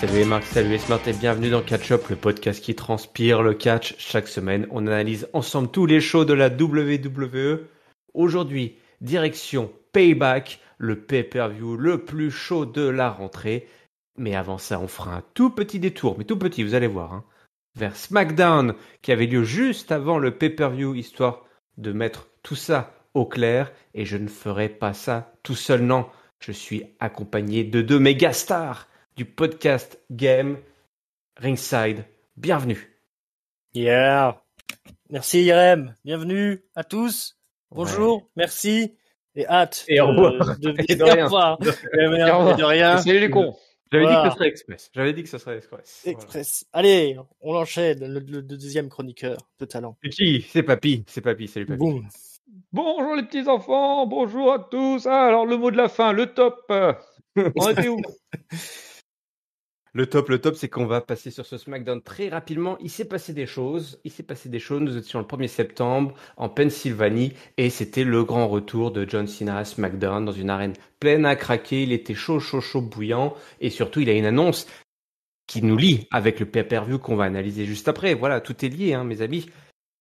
Salut Marc, salut Smart et bienvenue dans Catch Up, le podcast qui transpire le catch. Chaque semaine, on analyse ensemble tous les shows de la WWE. Aujourd'hui, direction Payback, le pay-per-view le plus chaud de la rentrée. Mais avant ça, on fera un tout petit détour, mais tout petit, vous allez voir, hein, vers SmackDown, qui avait lieu juste avant le pay-per-view, histoire de mettre tout ça au clair. Et je ne ferai pas ça tout seul, non. Je suis accompagné de deux méga stars du podcast Game Ringside. Bienvenue. Yeah. Merci Irem. Bienvenue à tous. Bonjour, merci et hâte Et au revoir. de, de, Et de rien. revoir. Et merde, de rien. Salut les cons. J'avais dit que ce serait express. J'avais dit que ce serait express. Voilà. Express. Allez, on enchaîne. Le, le deuxième chroniqueur de talent. C'est qui? C'est Papy. C'est Papy. Salut Papy. Boum. Bonjour les petits enfants, bonjour à tous. Ah, alors le mot de la fin, le top. On était où? Le top, le top, c'est qu'on va passer sur ce SmackDown très rapidement. Il s'est passé des choses. Il s'est passé des choses. Nous étions le 1er septembre en Pennsylvanie et c'était le grand retour de John Cena à SmackDown dans une arène pleine à craquer. Il était chaud, chaud, chaud, bouillant et surtout il a une annonce qui nous lie avec le pay-per-view qu'on va analyser juste après. Voilà, tout est lié, hein, mes amis.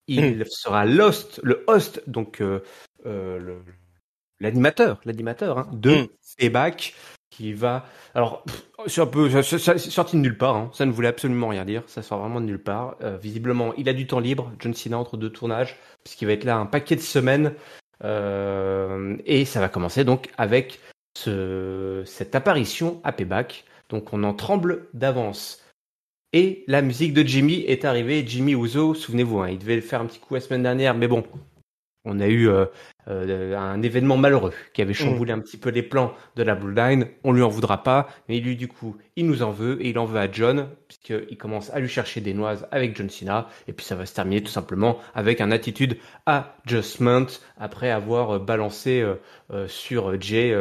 Il sera l'host, le host, donc euh, euh, l'animateur, l'animateur hein, de Mm. Payback qui va. Alors, c'est un peu, ça, sorti de nulle part. hein. Ça ne voulait absolument rien dire. Ça sort vraiment de nulle part. Euh, visiblement, il a du temps libre, John Cena entre deux tournages, puisqu'il va être là un paquet de semaines. Euh, et ça va commencer donc avec ce, cette apparition à Payback. Donc, on en tremble d'avance. Et la musique de Jimmy est arrivée. Jimmy Uso, souvenez-vous, hein, il devait le faire un petit coup la semaine dernière, mais bon, on a eu euh, euh, un événement malheureux qui avait chamboulé un petit peu les plans de la Bloodline. On lui en voudra pas, mais lui, du coup, il nous en veut et il en veut à John, puisqu'il commence à lui chercher des noises avec John Cena. Et puis ça va se terminer tout simplement avec un attitude adjustment après avoir euh, balancé euh, sur Jay,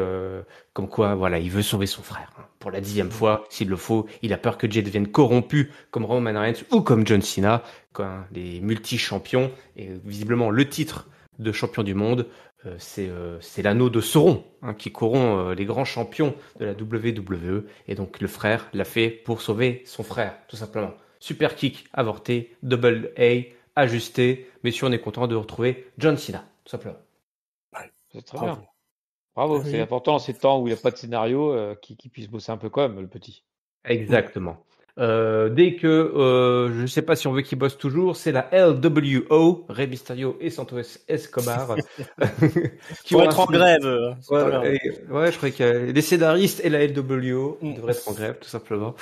comme quoi, voilà, il veut sauver son frère. hein. Pour la dixième fois, s'il le faut, il a peur que Jay devienne corrompu comme Roman Reigns ou comme John Cena, quoi, les multi-champions. Et visiblement, le titre de champion du monde, euh, c'est euh, c'est l'anneau de Sauron hein, qui corrompt euh, les grands champions de la WWE. Et donc le frère l'a fait pour sauver son frère, tout simplement. Super kick avorté, double A, ajusté. Messieurs, on est content de retrouver John Cena, tout simplement. C'est très Bravo. bien. Bravo, Oui. c'est important dans ces temps où il n'y a pas de scénario, euh, qui, qui puisse bosser un peu quand même, le petit. Exactement. Euh, dès que, euh, je ne sais pas si on veut qu'il bosse toujours, c'est la LWO, Rey Mysterio et Santos Escobar. qui Pour ont être en grève. euh, Ouais, grave. et- ouais, je croyais que les scénaristes et la LWO Mm. devraient être en grève, tout simplement.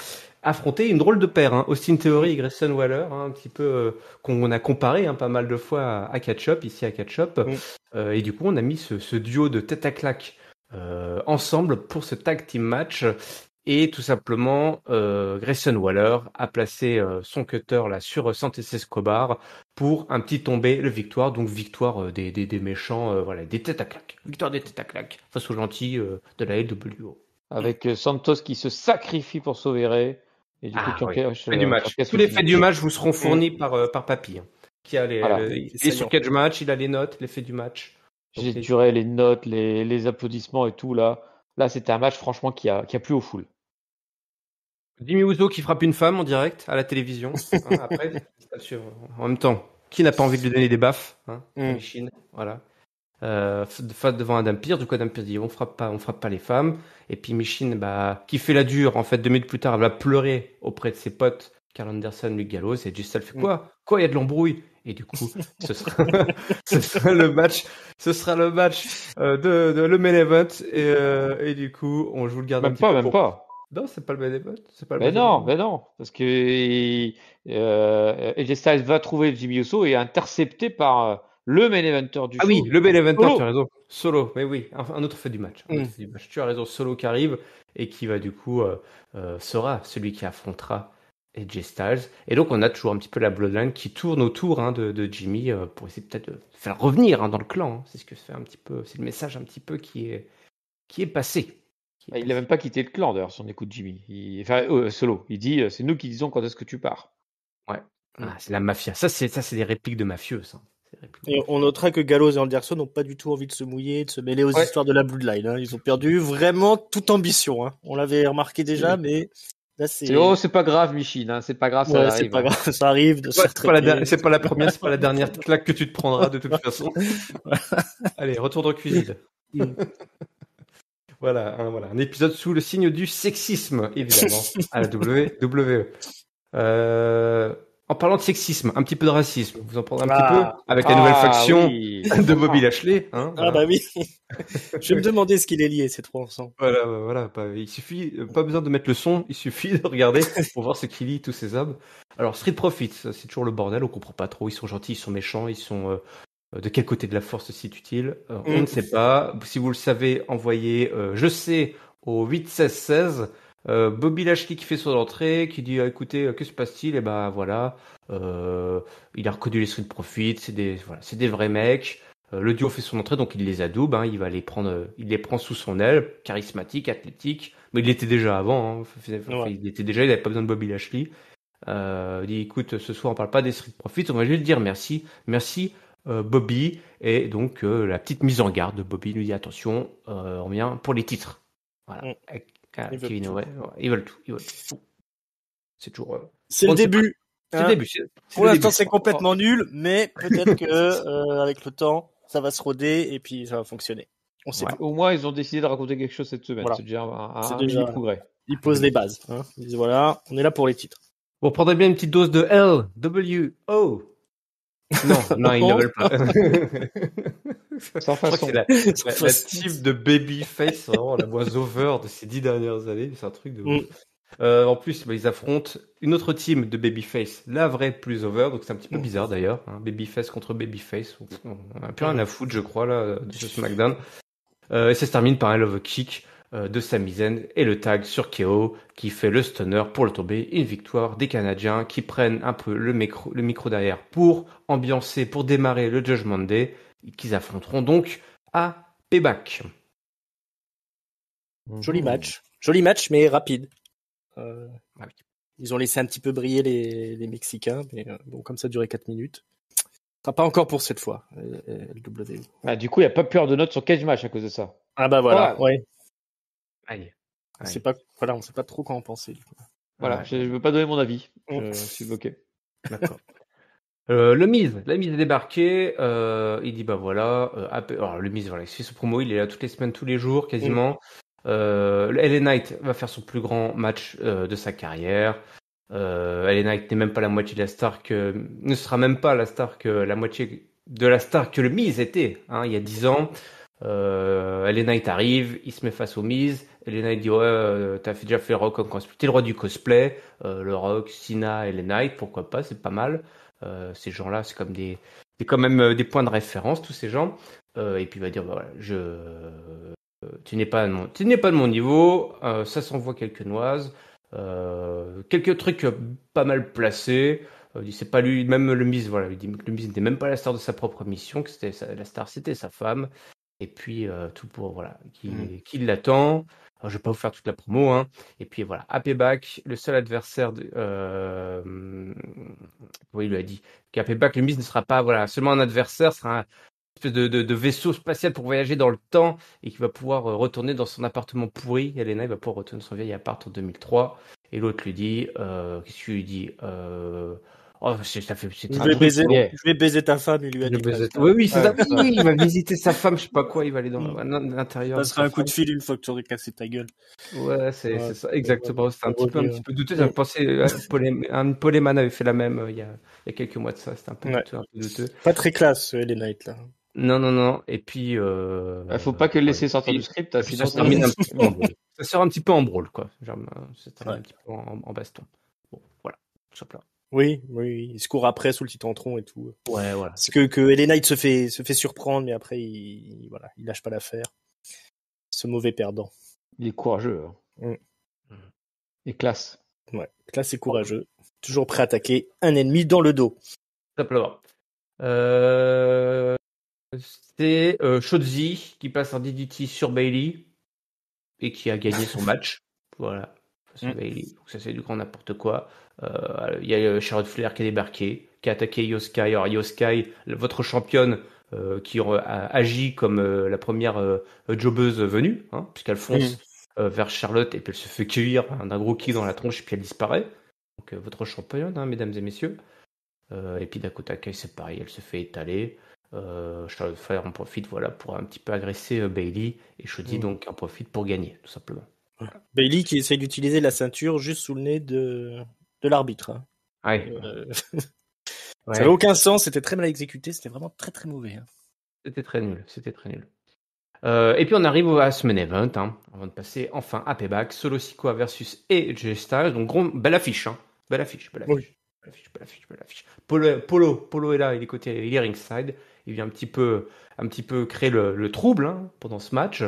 Affronter une drôle de paire, hein. Austin Theory et Grayson Waller, hein, un petit peu euh, qu'on a comparé hein, pas mal de fois à, à Catch Up, ici à Catch Up. Mm. Euh, et du coup, on a mis ce, ce duo de tête à claque euh, ensemble pour ce tag team match. Et tout simplement, euh, Grayson Waller a placé euh, son cutter là sur Santos Escobar pour un petit tombé, le victoire. Donc victoire euh, des, des, des méchants, euh, voilà, des têtes à claque. Victoire des têtes à claque face aux gentils euh, de la LWO. Avec euh, Santos qui se sacrifie pour sauver Ray. Et du Ah, coup, qui oui. du euh, match. Tous le les faits du match vous seront fournis par, euh, par Papy. hein, qui a les, Voilà. le- il est sur. Catch Match, il a les notes, les faits du match. J'ai duré les notes, les, les applaudissements et tout là. Là, c'était un match franchement qui a, qui a plu au full. Jimmy Uso qui frappe une femme en direct à la télévision. hein, après, c'est sûr. en même temps, qui n'a pas envie de lui donner des baffes hein, Mm. Michine, voilà. Euh, devant Adam Pearce, du coup Adam Pearce dit on frappe pas, on frappe pas les femmes. Et puis Michine, bah, qui fait la dure, en fait, deux minutes plus tard, elle va pleurer auprès de ses potes, Carl Anderson, Luke Gallows, et Giselle fait quoi? Quoi, il y a de l'embrouille? Et du coup, ce sera, ce sera le match, ce sera le match euh, de, de le main event. Et, euh, et du coup, on joue le garde un Même petit pas, peu même pour- pas. Non, c'est pas le event. C'est pas le Mais main non, event. mais non, parce que euh, AJ Styles va trouver Jimmy Uso et est intercepté par euh, le main eventer du Ah show. oui, le main eventer, Solo. tu as raison. Solo, mais oui, un, un autre fait du match. Un Mm. autre fait du match. Tu as raison, Solo qui arrive et qui va du coup euh, euh, sera celui qui affrontera AJ Styles. Et donc on a toujours un petit peu la bloodline qui tourne autour hein, de, de Jimmy euh, pour essayer peut-être de faire revenir hein, dans le clan. hein. C'est ce que fait un petit peu, c'est le message un petit peu qui est qui est passé. Ah, Il n'a même pas quitté le clan d'ailleurs, si on écoute Jimmy. Il... Enfin, euh, solo. Il dit euh, c'est nous qui disons quand est-ce que tu pars. Ah, c'est la mafia. Ça, c'est ça, c'est des répliques de mafieux. Ça. C'est des répliques de Et on notera que Gallows et Anderson n'ont pas du tout envie de se mouiller, de se mêler aux Ouais. histoires de la Bloodline. hein. Ils ont perdu vraiment toute ambition. hein. On l'avait remarqué déjà, mais Là, c'est. Oh, c'est pas grave, Michine, hein, c'est pas grave, ça Ouais, c'est arrive. pas grave, ça arrive de Ouais, c'est pas, la traiter. der- c'est pas la première, c'est pas la dernière claque que tu te prendras de toute façon. Allez, retour en cuisine. Voilà, un, voilà, un épisode sous le signe du sexisme, évidemment, à la WWE. Euh, en parlant de sexisme, un petit peu de racisme, vous en prendrez un Ah. petit peu avec la nouvelle Ah, faction oui. de Bobby Lashley. Hein, Ah bah oui. Je vais me demander ce qu'il est lié, ces trois ensemble. Voilà, bah, voilà, pas- il suffit, euh, pas besoin de mettre le son, il suffit de regarder pour voir ce qui lie tous ces hommes. Alors, Street Profits, c'est toujours le bordel, on comprend pas trop, ils sont gentils, ils sont méchants, ils sont euh, de quel côté de la force se situe-t-il Euh, On Mm. ne sait pas. Si vous le savez, envoyez euh, je sais au 8 16 16. Euh, Bobby Lashley qui fait son entrée, qui dit ah, écoutez, euh, que se passe-t-il? Et ben voilà, euh, il a reconnu les Street Profits, c'est des voilà, c'est des vrais mecs. Euh, le duo fait son entrée, donc il les adoube, hein, il va les prendre, euh, il les prend sous son aile, charismatique, athlétique, mais il l'était déjà avant, hein, enfin, enfin, Ouais. il était déjà, il n'avait pas besoin de Bobby Lashley. Euh, il dit écoute, ce soir on parle pas des Street Profits, on va juste dire merci, merci euh, Bobby, et donc euh, la petite mise en garde de Bobby lui dit attention, euh, on vient pour les titres. Voilà. Mm. Avec, euh, Ils veulent Kevin ouais, ils veulent tout, ils veulent tout. C'est toujours. euh, C'est le sait début. c'est hein. le début. Pour l'instant, c'est complètement nul, mais peut-être que euh, avec le temps, ça va se roder et puis ça va fonctionner. On sait Ouais. pas. Au moins, ils ont décidé de raconter quelque chose cette semaine. Voilà. C'est déjà un, un, déjà- progrès. Ils posent les bases. Hein. Ils disent voilà, on est là pour les titres. Vous prendrez bien une petite dose de L, W, O. Non, non, ils ne veulent pas. Sans Je crois que façon. c'est la, la, la type de babyface, vraiment la moins over de ces dix dernières années. C'est un truc de Mm. ouf. Euh, en plus, bah, ils affrontent une autre team de babyface, la vraie plus over, donc c'est un petit peu Mm. bizarre d'ailleurs. Hein, babyface contre babyface, on on a plus rien à foutre, je crois, là, de ce SmackDown. Euh, et ça se termine par un love kick euh, de Sami Zayn et le tag sur KO qui fait le stunner pour le tomber. Une victoire des Canadiens qui prennent un peu le micro, le micro derrière pour ambiancer, pour démarrer le Judgment Day, qu'ils affronteront donc à Payback. Joli match. Joli match, mais rapide. Euh, Ah oui. Ils ont laissé un petit peu briller les, les Mexicains, mais euh, bon, comme ça a duré 4 minutes. Sera pas encore pour cette fois, euh, euh, LW. Ah, du coup, il n'y a pas peur de notes sur Cage Match à cause de ça. Ah bah voilà, ouais. Aïe. On Aïe. sait pas, voilà, on sait pas trop quoi en penser. du coup. Voilà, Ouais. je ne veux pas donner mon avis. Mm. Je suis bloqué. D'accord. Euh, le Miz, la Miz est débarqué. Euh, il dit bah voilà. Euh, Ap- alors le Miz, voilà, il fait son promo. Il est là toutes les semaines, tous les jours, quasiment. Euh, le LA Knight va faire son plus grand match euh, de sa carrière. Euh, LA Knight n'est même pas la moitié de la star que ne sera même pas la star que la moitié de la star que le Miz était hein, il y a 10 ans. Euh, LA Knight arrive, il se met face au Miz. LA Knight dit ouais, euh, t'as déjà fait le rock comme cosplay, t'es le roi du cosplay. Euh, le rock, Cena, LA Knight, pourquoi pas, c'est pas mal. Euh, ces gens-là, c'est comme des, c'est quand même euh, des points de référence, tous ces gens. Euh, et puis il va dire, bah, voilà, je, tu n'es pas, mon- tu n'es pas de mon niveau. ça s'envoie quelques noises, quelques trucs pas mal placés. Il c'est pas lui, même le Miz, voilà, il dit que le Miz n'était même pas la star de sa propre mission, que c'était la star, c'était sa femme. Et puis euh, tout pour voilà, qui, Mhm. qui l'attend. Alors, je vais pas vous faire toute la promo, hein. Et puis voilà, à Payback, le seul adversaire de, euh, oui, il lui a dit qu'à Payback, le Miz ne sera pas, voilà, seulement un adversaire, sera un espèce de, de, de vaisseau spatial pour voyager dans le temps et qui va pouvoir euh, retourner dans son appartement pourri. Elena, il va pouvoir retourner dans son vieil appart en 2003. Et l'autre lui dit, euh, qu'est-ce qu'il lui dit, euh, oh, ça fait, Je vais, baiser, pour- je vais baiser ta femme, il lui a je dit. ça. Oui, oui, c'est Ouais, ça. c'est ça. Oui, il va visiter sa femme, je sais pas quoi, il va aller dans Mm. l'intérieur. Ça de sera un coup de fil une fois que tu aurais cassé ta gueule. Ouais, c'est Ouais, ça, exactement. C'était un petit peu, un ouais. petit peu douteux. J'avais pensé, euh, Paul, un Paul Heyman avait fait la même euh, il y a, il y a quelques mois de ça. C'était un peu Ouais. douteux, un peu douteux. Pas très classe, euh, les Knights, là. Non, non, non. Et puis, euh, Il faut pas que le laisser ouais. sortir du script, hein, puis sinon ça se ça termine un petit peu en brawl. Ça sort un petit peu en brawl, quoi. Genre, euh, ça se termine Ouais. un petit peu en, en baston. Bon, voilà, tout simplement. Oui, oui, il se court après sous le titantron et tout. Ouais, voilà. C'est que, que se fait, se fait surprendre, mais après, il, il- voilà, il lâche pas l'affaire. Ce mauvais perdant. Il est courageux. hein. Mm. Et classe. Ouais, classe et courageux. Toujours prêt à attaquer un ennemi dans le dos. Simplement. Euh, c'est euh, Shotzi qui passe en DDT sur Bailey et qui a gagné son match. Voilà. Mm. Bailey. Donc ça c'est du grand n'importe quoi. Euh, Il y a euh, Charlotte Flair qui a débarqué, qui a attaqué Yoskai. Alors Yoskai, votre championne, euh, qui euh, a agi comme euh, la première jobbeuse venue, hein, puisqu'elle fonce, euh, vers Charlotte et puis elle se fait cueillir d'un gros kick dans la tronche et puis elle disparaît. Donc votre championne, hein, mesdames et messieurs. Et puis Dakota Kai, c'est pareil, elle se fait étaler. Charlotte Flair en profite voilà, pour un petit peu agresser Bailey et Shoddy Mm. donc en profite pour gagner, tout simplement. Bailey qui essaye d'utiliser la ceinture juste sous le nez de, de l'arbitre. hein. Ouais, Euh, ouais. Ça n'avait aucun sens, c'était très mal exécuté, c'était vraiment très très mauvais. hein. C'était très nul, c'était très nul. Euh, et puis on arrive à ce main event, hein, avant de passer enfin à Payback, Solo Sikoa versus AJ Styles, donc gros, belle affiche, hein, belle affiche, belle affiche, Oui. belle affiche, belle affiche, belle affiche. Polo, Polo, Polo est là, il est côté, il est ringside, il vient un petit peu, un petit peu créer le, le trouble hein, pendant ce match.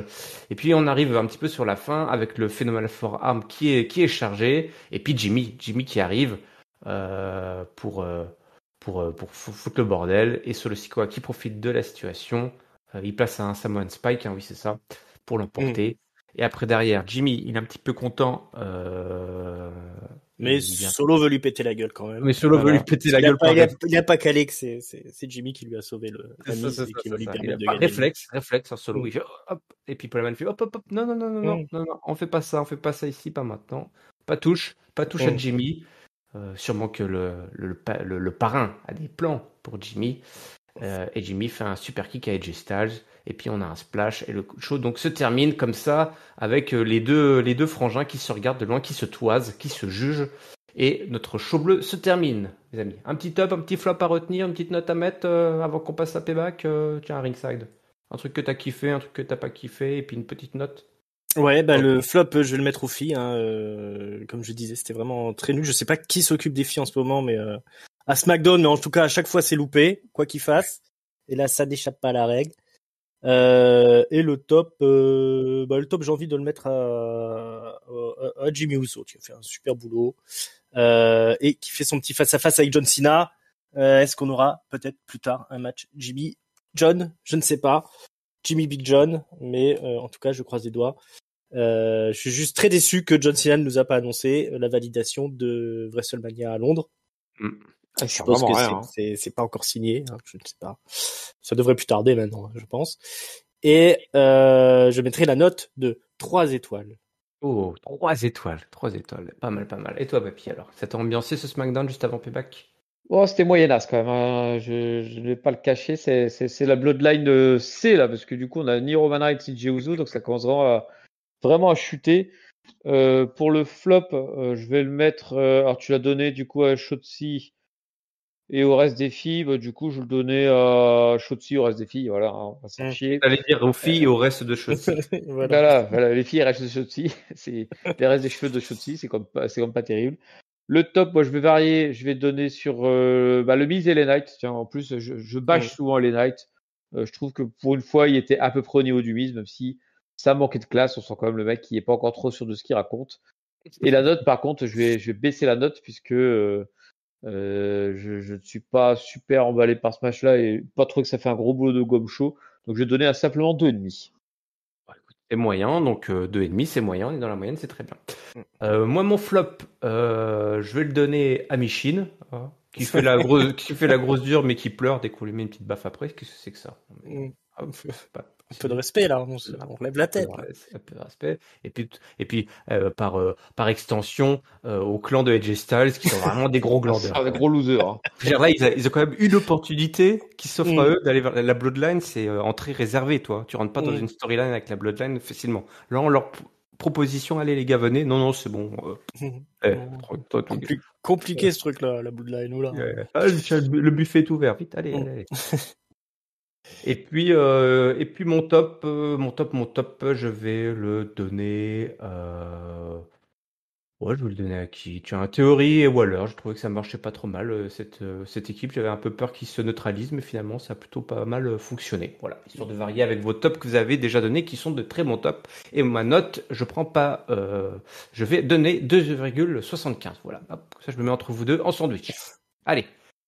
Et puis on arrive un petit peu sur la fin avec le Phenomenal Forearm qui est, qui est chargé, et puis Jimmy, Jimmy qui arrive euh, pour, euh, pour, euh, pour foutre le bordel, et Solo Sikoa qui profite de la situation. Euh, il place un Samoan Spike, hein, oui c'est ça, pour l'emporter. Et après derrière, Jimmy, il est un petit peu content. euh, Mais Solo veut lui péter la gueule quand même. Mais Solo veut lui péter la gueule. pas, il, a, il a pas calé que c'est, Jimmy qui lui a sauvé le, ça, et ça, qui lui ça. permettre Il de pas-. Réflexe, réflexe, un solo. Mm. Il fait hop, et puis Poleman fait hop, hop, hop. Non, non, non, non, non, Mm. non, non, on fait pas ça, on fait pas ça ici, pas maintenant. Pas touche, pas touche à Mm. Jimmy. Euh, sûrement que le, le, le, pa- le- le parrain a des plans pour Jimmy. Euh, et Jimmy fait un super kick à AJ Styles. Et puis on a un splash. Et le show donc se termine comme ça avec euh, les deux, les deux frangins qui se regardent de loin, qui se toisent, qui se jugent. Et notre show bleu se termine, les amis. Un petit top, un petit flop à retenir, une petite note à mettre euh, avant qu'on passe à payback. euh, tiens, ringside. Un truc que t'as kiffé, un truc que t'as pas kiffé, et puis une petite note. Ouais, bah le flop, je vais le mettre aux filles. Hein, euh, comme je disais, c'était vraiment très nul. Je sais pas qui s'occupe des filles en ce moment, mais à SmackDown, mais en tout cas à chaque fois c'est loupé, quoi qu'il fasse. Et là, ça n'échappe pas à la règle. Euh, et le top, euh, bah, le top, j'ai envie de le mettre à, à, Jimmy Uso, qui a fait un super boulot euh, et qui fait son petit face à face avec John Cena. Euh, Est-ce qu'on aura peut-être plus tard un match Jimmy John? Je ne sais pas. Jimmy Big John, mais euh, en tout cas, je croise les doigts. Euh, je suis juste très déçu que John Cena ne nous a pas annoncé la validation de WrestleMania à Londres. Ah, Je c'est pense que c'est- hein. c'est pas encore signé, hein, je ne sais pas. Ça devrait plus tarder maintenant, hein, je pense. Et euh, je mettrai la note de 3 étoiles. Oh, trois étoiles, trois étoiles. Pas mal, pas mal. Et toi, Papy, alors? Ça t'a ambiancé ce SmackDown juste avant payback? Oh, c'était moyenasse quand même. hein. Je, ne vais pas le cacher. C'est, c'est, c'est la Bloodline euh, C là, parce que du coup, on a ni Roman Reigns ni Jey Uso, donc ça commence vraiment à, vraiment à chuter. Euh, pour le flop, euh, je vais le mettre. euh, alors, tu l'as donné du coup à Shotzi et au reste des filles. Bah, du coup, je le donnais à Shotzi au reste des filles. Voilà, hein, on va s'en Mm. chier. J'allais dire aux filles et au reste de choses. voilà. Voilà, voilà, les filles restent de Shotzi. C'est les restes des cheveux de Shotzi, c'est comme pas, c'est comme pas terrible. Le top, moi je vais varier, je vais donner sur euh, bah, le Miz et les Knights. Tiens, en plus, je, je bâche Mm. souvent les Knights. Euh, je trouve que pour une fois, il était à peu près au niveau du Miz, même si ça manquait de classe. On sent quand même le mec qui est pas encore trop sûr de ce qu'il raconte. Et la note, par contre, je vais, je vais baisser la note puisque euh, euh, je, ne suis pas super emballé par ce match-là et pas trop que ça fait un gros boulot de gomme chaud. Donc je vais donner à simplement deux et demi. C'est moyen, donc euh, deux et demi, c'est moyen, on est dans la moyenne, c'est très bien. Mm. Euh, moi, mon flop, euh, je vais le donner à Michine, hein, qui fait la grosse, qui fait la grosse dure, mais qui pleure dès qu'on lui met une petite baffe après. Qu'est-ce que c'est que ça? Mm. Ah, pas- Un peu de respect là, on, se- on lève la tête. Un peu de- un peu de respect. Et puis, et puis euh, par, euh, par extension, euh, au clan de AJ Styles, qui sont vraiment des gros glandeurs. Ah, des gros losers. hein. Je veux dire, là, ils, a- ils ont quand même une opportunité qui s'offre Mm. à eux d'aller vers la Bloodline, c'est euh, entrée réservée, toi. Tu rentres pas dans Mm. une storyline avec la Bloodline facilement. Là, on leur proposition, allez les gars, venez. Non, non, c'est bon. euh, eh, Mm. toi, toi, compliqué ce truc là, la Bloodline ou là. ah, le, le buffet est ouvert, vite, allez, Mm. allez. Et puis, euh, et puis mon top, euh, mon top, mon top, je vais le donner. Euh... Ouais, je vais le donner à qui? Tiens, Théorie et Waller. Je trouvais que ça marchait pas trop mal cette équipe. J'avais un peu peur qu'ils se neutralisent, mais finalement, ça a plutôt pas mal fonctionné. Voilà, histoire de varier avec vos tops que vous avez déjà donnés, qui sont de très bons tops. Et ma note, je prends pas. je vais donner 2,75. Voilà, Hop, ça je me mets entre vous deux en sandwich. Allez,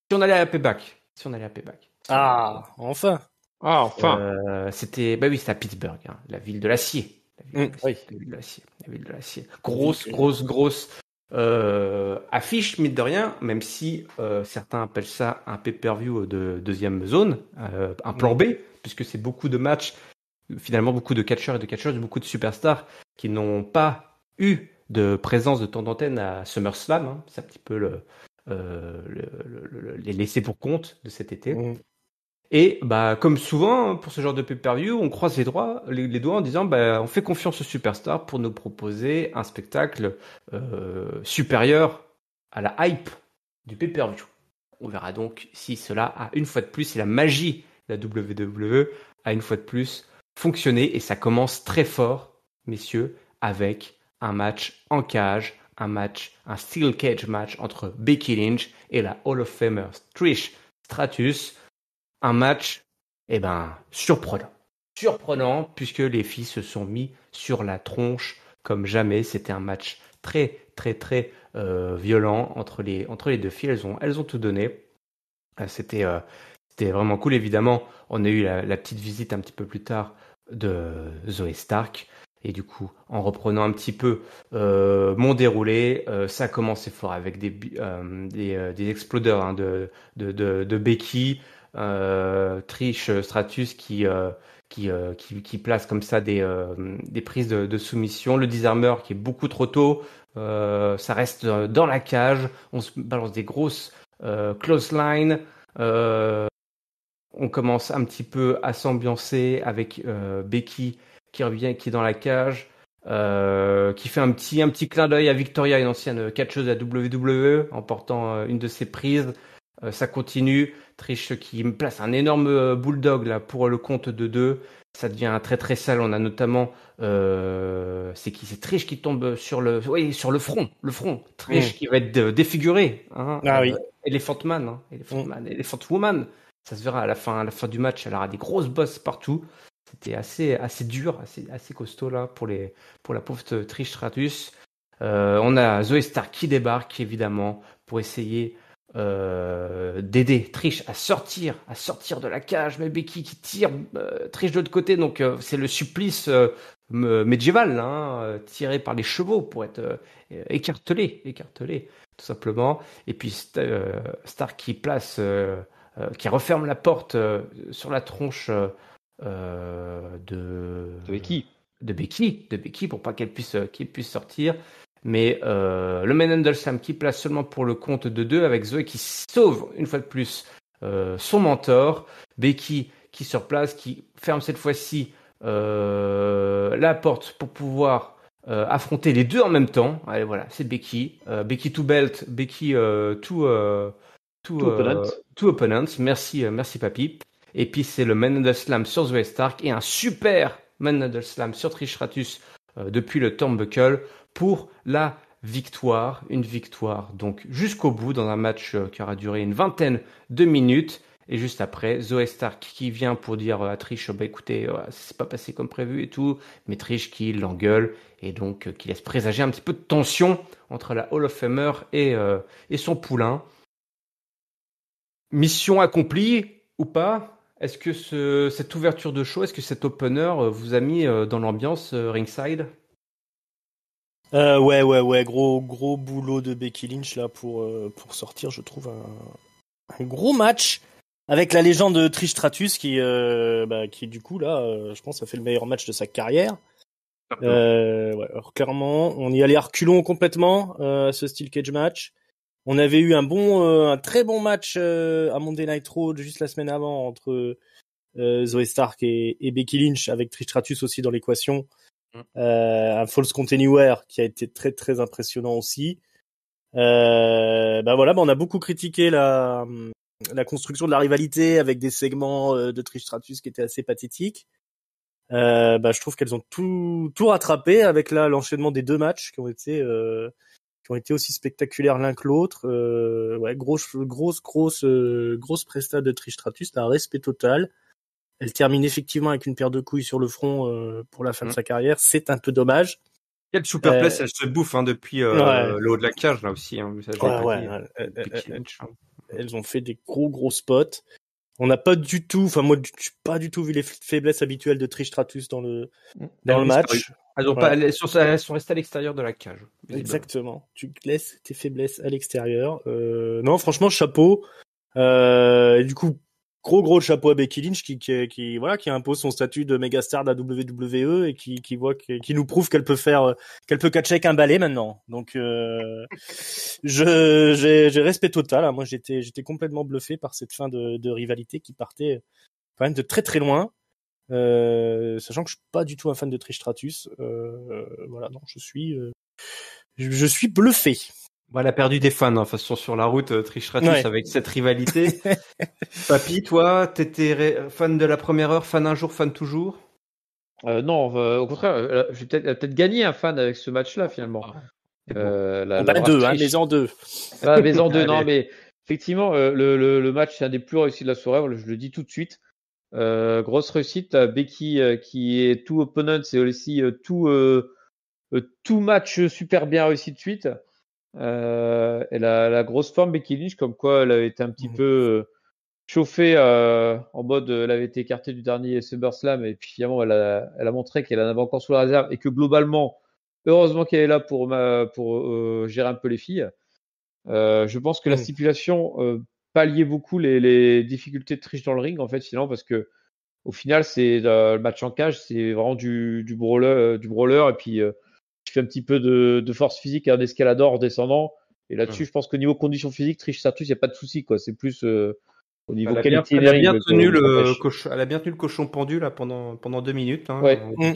si on allait à payback, si on allait à payback. Ah, enfin. Ah, enfin. Euh, c'était, bah oui, c'était à Pittsburgh, hein, la ville de l'acier. La ville, Mm, de l'acier, la ville de l'acier. La ville de l'acier. Grosse, grosse, grosse euh, affiche, mine de rien, même si euh, certains appellent ça un pay-per-view de deuxième zone, euh, un plan B, puisque c'est beaucoup de matchs, finalement beaucoup de catcheurs et de catcheurs, beaucoup de superstars qui n'ont pas eu de présence de temps d'antenne à SummerSlam. Hein. C'est un petit peu le, euh, les laissés pour compte de cet été. Mm. Et bah comme souvent pour ce genre de pay-per-view, on croise les, doigts, les, doigts en disant bah on fait confiance aux superstars pour nous proposer un spectacle euh, supérieur à la hype du pay-per-view. On verra donc si cela a une fois de plus, si la magie de la WWE a une fois de plus fonctionné et ça commence très fort, messieurs, avec un match en cage, un match, un steel cage match entre Becky Lynch et la Hall of Famer Trish Stratus. Un match, eh ben, surprenant. Surprenant puisque les filles se sont mis sur la tronche comme jamais. C'était un match très, très, très euh, violent entre les, entre les deux filles. Elles ont, elles tout donné. Euh, c'était, euh, c'était vraiment cool. Évidemment, on a eu la, petite visite un petit peu plus tard de Zoé Stark. Et du coup, en reprenant un petit peu mon déroulé, ça a commencé fort avec des, des, des, explodeurs hein, de, de, de, Becky, euh, Trish Stratus qui, qui, place comme ça des, prises de, soumission, le disarmer qui est beaucoup trop tôt, ça reste dans la cage, on balance des grosses close line. on commence un petit peu à s'ambiancer avec Becky qui revient, qui est dans la cage, euh, qui fait un petit, clin d'œil à Victoria, une ancienne catcheuse à WWE, en portant euh, une de ses prises. Euh, ça continue. Trish qui me place un énorme euh, bulldog là pour le compte de deux. Ça devient très très sale. On a notamment, euh, c'est qui? C'est Trish qui tombe sur le, oui, sur le front, le front. Trish mm. qui va être défiguré. Hein, ah oui. Elephant Man, hein, Elephant mm. Man, Elephant Woman. Ça se verra à la fin, à la fin du match. Elle aura des grosses bosses partout. C'était assez, assez dur, assez, assez costaud là pour, les, pour la pauvre Trish Stratus. Euh, on a Zoé Stark qui débarque évidemment pour essayer euh, d'aider Trish à sortir, à sortir de la cage. Mais Becky qui tire euh, Trish de l'autre côté, donc euh, c'est le supplice euh, médiéval, hein, tiré par les chevaux pour être écartelé, écartelé tout simplement. Et puis Stark qui place, qui referme la porte sur la tronche de, de Becky. De Becky, de Becky pour pas qu'elle puisse, qu'elle puisse sortir. Mais euh, le Man Slam qui place seulement pour le compte de deux avec Zoé qui sauve une fois de plus euh, son mentor. Becky qui se replace, qui ferme cette fois-ci euh, la porte pour pouvoir euh, affronter les deux en même temps. Allez voilà, c'est Becky. Euh, Becky to belt, Becky to, to, to, opponent. to opponents. Merci, merci papy. Et puis c'est le Slam sur Zoe Stark et un super Man Slam sur Trish Stratus depuis le Turnbuckle pour la victoire. Une victoire donc jusqu'au bout dans un match euh, qui aura duré une vingtaine de minutes. Et juste après, Zoé Stark qui vient pour dire à Trish, bah écoutez, euh, c'est pas passé comme prévu et tout, mais Trish qui l'engueule et donc euh, qui laisse présager un petit peu de tension entre la Hall of Famer euh, et son poulain. Mission accomplie ou pas? Est-ce que ce, cette ouverture de show, est-ce que cet opener euh, vous a mis euh, dans l'ambiance euh, ringside? Euh, Ouais, ouais, ouais, gros, gros boulot de Becky Lynch là pour pour sortir, je trouve un, un gros match avec la légende de Trish Stratus qui euh, bah, qui du coup là, je pense, a fait le meilleur match de sa carrière. Euh, ouais, alors, clairement, on y allait à reculons complètement euh, ce style cage match. On avait eu un bon, euh, un très bon match euh, à Monday Night Raw juste la semaine avant entre euh, Zoe Stark et, et, Becky Lynch avec Trish Stratus aussi dans l'équation. Mm. un false continuer qui a été très très impressionnant aussi. Euh, ben voilà, ben on a beaucoup critiqué la la construction de la rivalité avec des segments de Trish Stratus qui étaient assez pathétiques. Euh, ben je trouve qu'elles ont tout tout rattrapé avec là l'enchaînement des deux matchs qui ont été euh, qui ont été aussi spectaculaires l'un que l'autre. Euh, ouais, grosse, grosse, grosse, euh, grosse presta de Trish Stratus, un respect total. Elle termine effectivement avec une paire de couilles sur le front euh, pour la fin mmh. de sa carrière. C'est un peu dommage. Quelle super place, elle se bouffe hein, depuis euh, ouais. le haut de la cage là aussi. Hein, ouais, ouais, elles, elles, elles, ont fait des gros gros spots. On n'a pas du tout, enfin moi, j'ai pas du tout vu les faiblesses habituelles de Trish Stratus dans le dans le match. Elles, ont pas, elles, sont, elles sont restées à l'extérieur de la cage. Exactement. Tu laisses tes faiblesses à l'extérieur. Euh, non, franchement, chapeau. Euh, du coup, gros gros chapeau à Becky Lynch qui, qui, qui voilà qui impose son statut de méga star de la WWE et qui, qui voit qui, qui nous prouve qu'elle peut faire qu'elle peut catcher avec un balai maintenant. Donc euh, je j'ai, j'ai respect total. Hein. Moi j'étais j'étais complètement bluffé par cette fin de, de rivalité qui partait quand même de très très loin. Euh, sachant que je suis pas du tout un fan de Trish Stratus. Euh, voilà, non, je suis, euh, je, je, suis bluffé. Bah, elle a perdu des fans, hein, façon sur la route, euh, Trish Stratus ouais. avec cette rivalité. Papy, toi, t'étais fan de la première heure, fan un jour, fan toujours? Euh, Non, au contraire, j'ai peut-être peut gagné un fan avec ce match-là finalement. Euh, la, la deux, hein, les en deux. Ah, les en deux, non, mais effectivement, le, le, le match c'est un des plus réussis de la soirée. Je le dis tout de suite. Euh, grosse réussite. Becky euh, qui est tout opponent, c'est aussi euh, tout tout match super bien réussi de suite. Euh, elle a la grosse forme Becky Lynch, comme quoi elle a été un petit mmh. peu chauffée euh, en mode elle avait été écartée du dernier SummerSlam et puis finalement elle a, elle a montré qu'elle en avait encore sous la réserve et que globalement, heureusement qu'elle est là pour, ma, pour euh, gérer un peu les filles. je pense que la stipulation pallier beaucoup les, les, difficultés de triche dans le ring en fait finalement parce que au final c'est euh, le match en cage c'est vraiment du, du brawler euh, du brawler et puis euh, tu fais un petit peu de, de force physique et un escalador descendant. Et là-dessus je pense qu'au niveau conditions physiques triche Sartus il y a pas de souci quoi. C'est plus euh, au niveau elle qualité a bien, elle a bien tenu le cochon, elle a bien tenu le cochon pendu là pendant pendant deux minutes hein, ouais. mmh.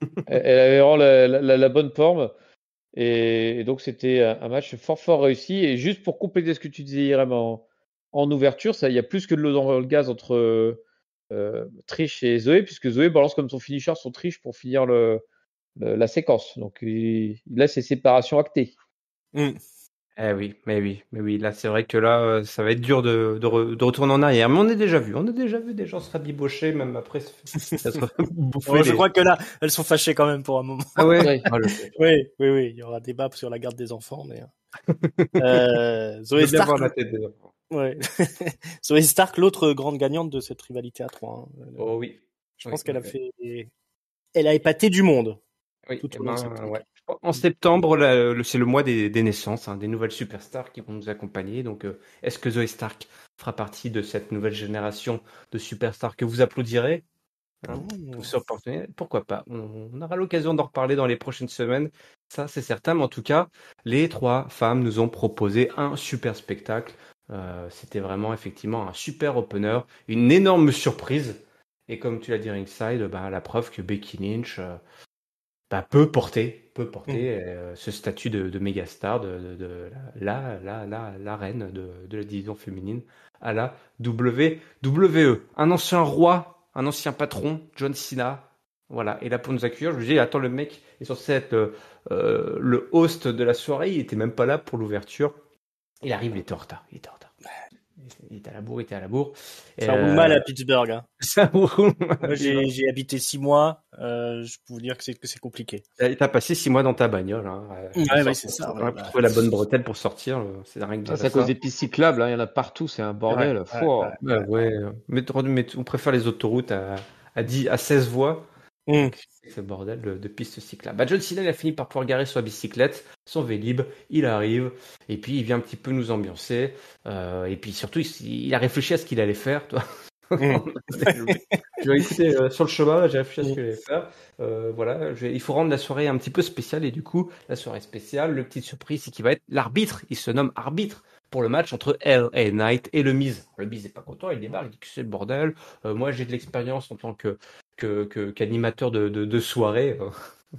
elle avait vraiment la, la, la bonne forme. Et, et donc c'était un match fort fort réussi. Et juste pour compléter ce que tu disais Irem en en ouverture, ça, il y a plus que de l'eau dans le gaz entre euh, Trish et Zoé, puisque Zoé balance comme son finisher son Trish pour finir le, le, la séquence. Donc il, là, c'est séparation actée. Mm. Eh oui, mais oui, mais oui. Là, c'est vrai que là, euh, ça va être dur de, de, re, de, retourner en arrière. Mais on a déjà vu, on a déjà vu des gens se rabibocher, même après. Ça se ouais, je crois que là, elles sont fâchées quand même pour un moment. Ah ouais. oui, oui, oui. Il y aura débat sur la garde des enfants, mais. euh, Zoé Stark. La tête des enfants. Ouais. Zoé Stark, l'autre grande gagnante de cette rivalité à 3. Hein. Oh oui. Je pense oui, qu'elle a fait. Elle a épaté du monde. Oui, tout eh ben, ouais. En septembre, c'est le mois des, des naissances, hein, des nouvelles superstars qui vont nous accompagner. Donc, euh, est-ce que Zoé Stark fera partie de cette nouvelle génération de superstars que vous applaudirez hein, mmh. Pourquoi pas? On, on aura l'occasion d'en reparler dans les prochaines semaines. Ça, c'est certain. Mais en tout cas, les trois femmes nous ont proposé un super spectacle. Euh, C'était vraiment effectivement un super opener, une énorme surprise. Et comme tu l'as dit ringside, bah, la preuve que Becky Lynch euh, bah, peut porter, peut porter mmh. euh, ce statut de, de méga star, de, de, de, la, la, la, la reine de, la division féminine à la WWE. Un ancien roi, un ancien patron, John Cena. Voilà, et là pour nous accueillir, je me dis, attends, le mec est censé être le host de la soirée, il était même pas là pour l'ouverture. Il arrive, il était en retard. Il était en retard. Il était à la bourre, il était à la bourre. Ça roule euh... mal à Pittsburgh. Hein. Ça roule mal. J'ai habité six mois. Euh, je peux vous dire que c'est que c'est compliqué. T'as passé six mois dans ta bagnole. Hein. Ouais, ouais c'est ça. Ouais, pour trouver la bonne bretelle pour sortir, euh, c'est dingue. Ça, c'est à cause des pistes cyclables. Hein. Il y en a partout. C'est un bordel. Ouais, ouais, ouais, ouais. Mais, mais, on préfère les autoroutes à, à, 10, à 16 voies. Mmh. Ce bordel de, de piste cyclable. Bah, John Cena il a fini par pouvoir garer sa bicyclette, son Vélib, il arrive, et puis il vient un petit peu nous ambiancer, euh, et puis surtout il, il, a réfléchi à ce qu'il allait faire, toi. Mmh. je vais écouter euh, sur le chemin, j'ai réfléchi à ce qu'il allait faire. Euh, voilà, je, il faut rendre la soirée un petit peu spéciale, et du coup, la soirée spéciale, le petit surprise, c'est qu'il va être l'arbitre, il se nomme arbitre pour le match entre LA Knight et le Miz. Le Miz n'est pas content, il débarque, il dit que c'est le bordel. Euh, moi, j'ai de l'expérience en tant que qu'animateur que, que, de, de, de, soirée euh,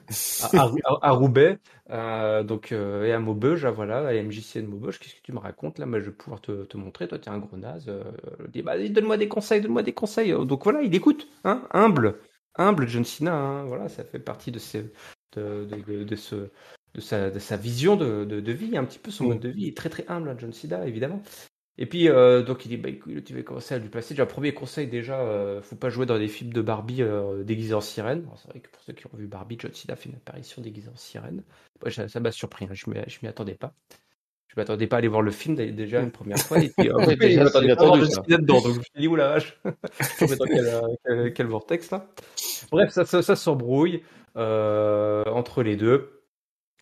à, à, à, Roubaix, euh, donc euh, et à Maubeuge, voilà, à MJC de Maubeuge. Qu'est-ce que tu me racontes là? Moi, je vais pouvoir te, te montrer. Toi, tu es un gros naze. Dis, bah, donne-moi des conseils, donne-moi des conseils. Donc voilà, il écoute, hein, humble, humble John Cena. Hein, voilà, ça fait partie de, ces, de, de, de, ce de sa, de sa vision de, de, de, vie, un petit peu son mode de vie. Il est très très humble, hein, John Cena, évidemment. Et puis, euh, donc il dit, bah, écoute, tu vas commencer à lui passer. Déjà, premier conseil, déjà, euh, faut pas jouer dans des films de Barbie euh, déguisés en sirène. C'est vrai que pour ceux qui ont vu Barbie, John Cena fait une apparition déguisée en sirène. Ça m'a surpris, hein, je m'y attendais pas. Je m'attendais pas à aller voir le film déjà une première fois. Et puis, euh, déjà, je dedans, donc je me suis dit, oula vache, je dans quel, quel, quel, vortex là. Bref, ça, ça, ça s'embrouille entre les deux.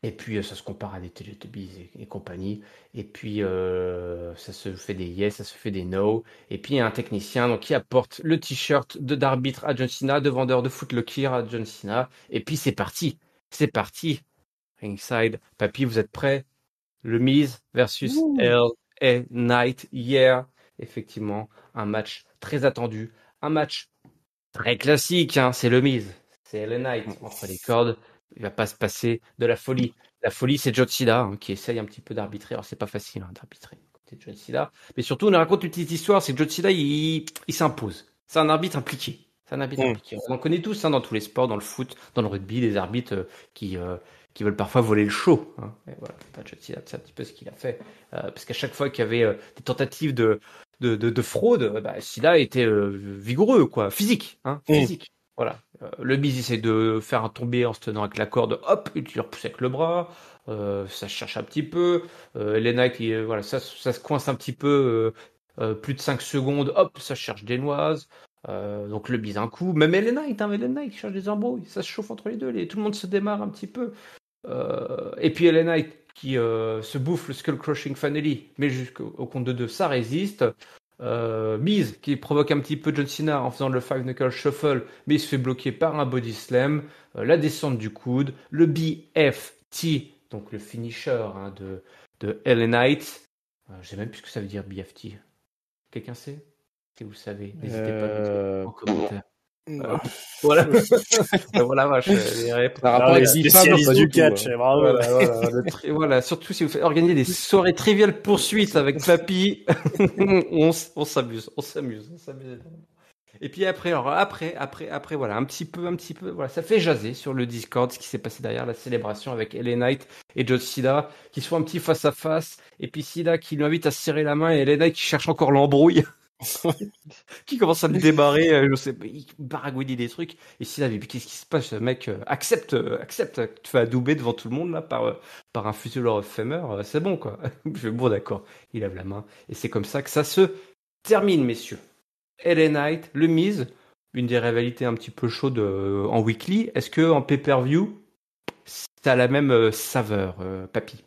Et puis euh, ça se compare à des Teletubbies et, et compagnie. Et puis euh, ça se fait des yes, ça se fait des no. Et puis il y a un technicien donc, qui apporte le t-shirt de d'arbitre à John Cena, de vendeur de footlocker à John Cena. Et puis c'est parti. C'est parti. Ringside. Papy, vous êtes prêts? Le Miz versus LA Knight. Hier, effectivement, un match très attendu. Un match très classique. Hein. C'est le Miz. C'est LA Knight entre les cordes il va pas se passer de la folie. La folie, c'est John Cena hein, qui essaye un petit peu d'arbitrer. Alors c'est pas facile hein, d'arbitrer côté de John Cena, mais surtout on raconte une petite histoire, c'est que John Cena il, il s'impose. C'est un arbitre impliqué. C'est un arbitre Mm. impliqué. On en connaît tous hein, dans tous les sports, dans le foot, dans le rugby, des arbitres euh, qui euh, qui veulent parfois voler le show. Hein. Et voilà, John Cena, c'est un petit peu ce qu'il a fait, Euh, parce qu'à chaque fois qu'il y avait des tentatives de de, de, de fraude, bah, était vigoureux, quoi, physique, hein, Mm. physique. Euh, le Miz essaie de faire un tombé en se tenant avec la corde, hop, et tu le avec le bras. Euh, ça cherche un petit peu. Euh, ils, euh, voilà, ça, se coince un petit peu. plus de 5 secondes, hop, ça cherche des noises. Donc le bise un coup. Même les Knights cherchent des embrouilles. Ça se chauffe entre les deux. Tout le monde se démarre un petit peu. Et puis Knights qui se bouffe le Skull Crushing Finally, mais jusqu'au au compte de deux, ça résiste. Euh, Miz qui provoque un petit peu John Cena en faisant le Five Knuckle Shuffle, mais il se fait bloquer par un Body Slam, euh, la descente du coude, le BFT, donc le finisher hein, de, de LA Knight. Euh, je sais même plus ce que ça veut dire BFT. Quelqu'un sait? Si vous savez, n'hésitez pas à le dire Euh, en commentaire. Euh, Voilà, voilà, vache, les réponses. Par rapport à spécialistes du tout, catch, hein. bravo. Voilà, voilà, le tri- voilà, surtout si vous faites organiser des soirées triviales poursuites avec Papy, on, s'amuse, on s'amuse, on s'amuse. Et puis après, alors après, après, après, voilà, un petit peu, un petit peu, voilà, ça fait jaser sur le Discord ce qui s'est passé derrière la célébration avec LA Knight et John Cena qui sont un petit face à face, et puis Cena qui lui invite à se serrer la main et LA Knight qui cherche encore l'embrouille. qui commence à le démarrer, euh, je sais pas, il baragouine des trucs. Et Cena, mais qu'est-ce qui se passe, ce mec euh, accepte, euh, accepte, tu fais adouber devant tout le monde là par, par un fusil of Famer, c'est bon quoi. Je fais bon d'accord, il lève la main. Et c'est comme ça que ça se termine, messieurs. LA Knight, le Miz, une des rivalités un petit peu chaudes euh, en weekly. Est-ce que en pay-per-view, ça a la même saveur, euh, Papy?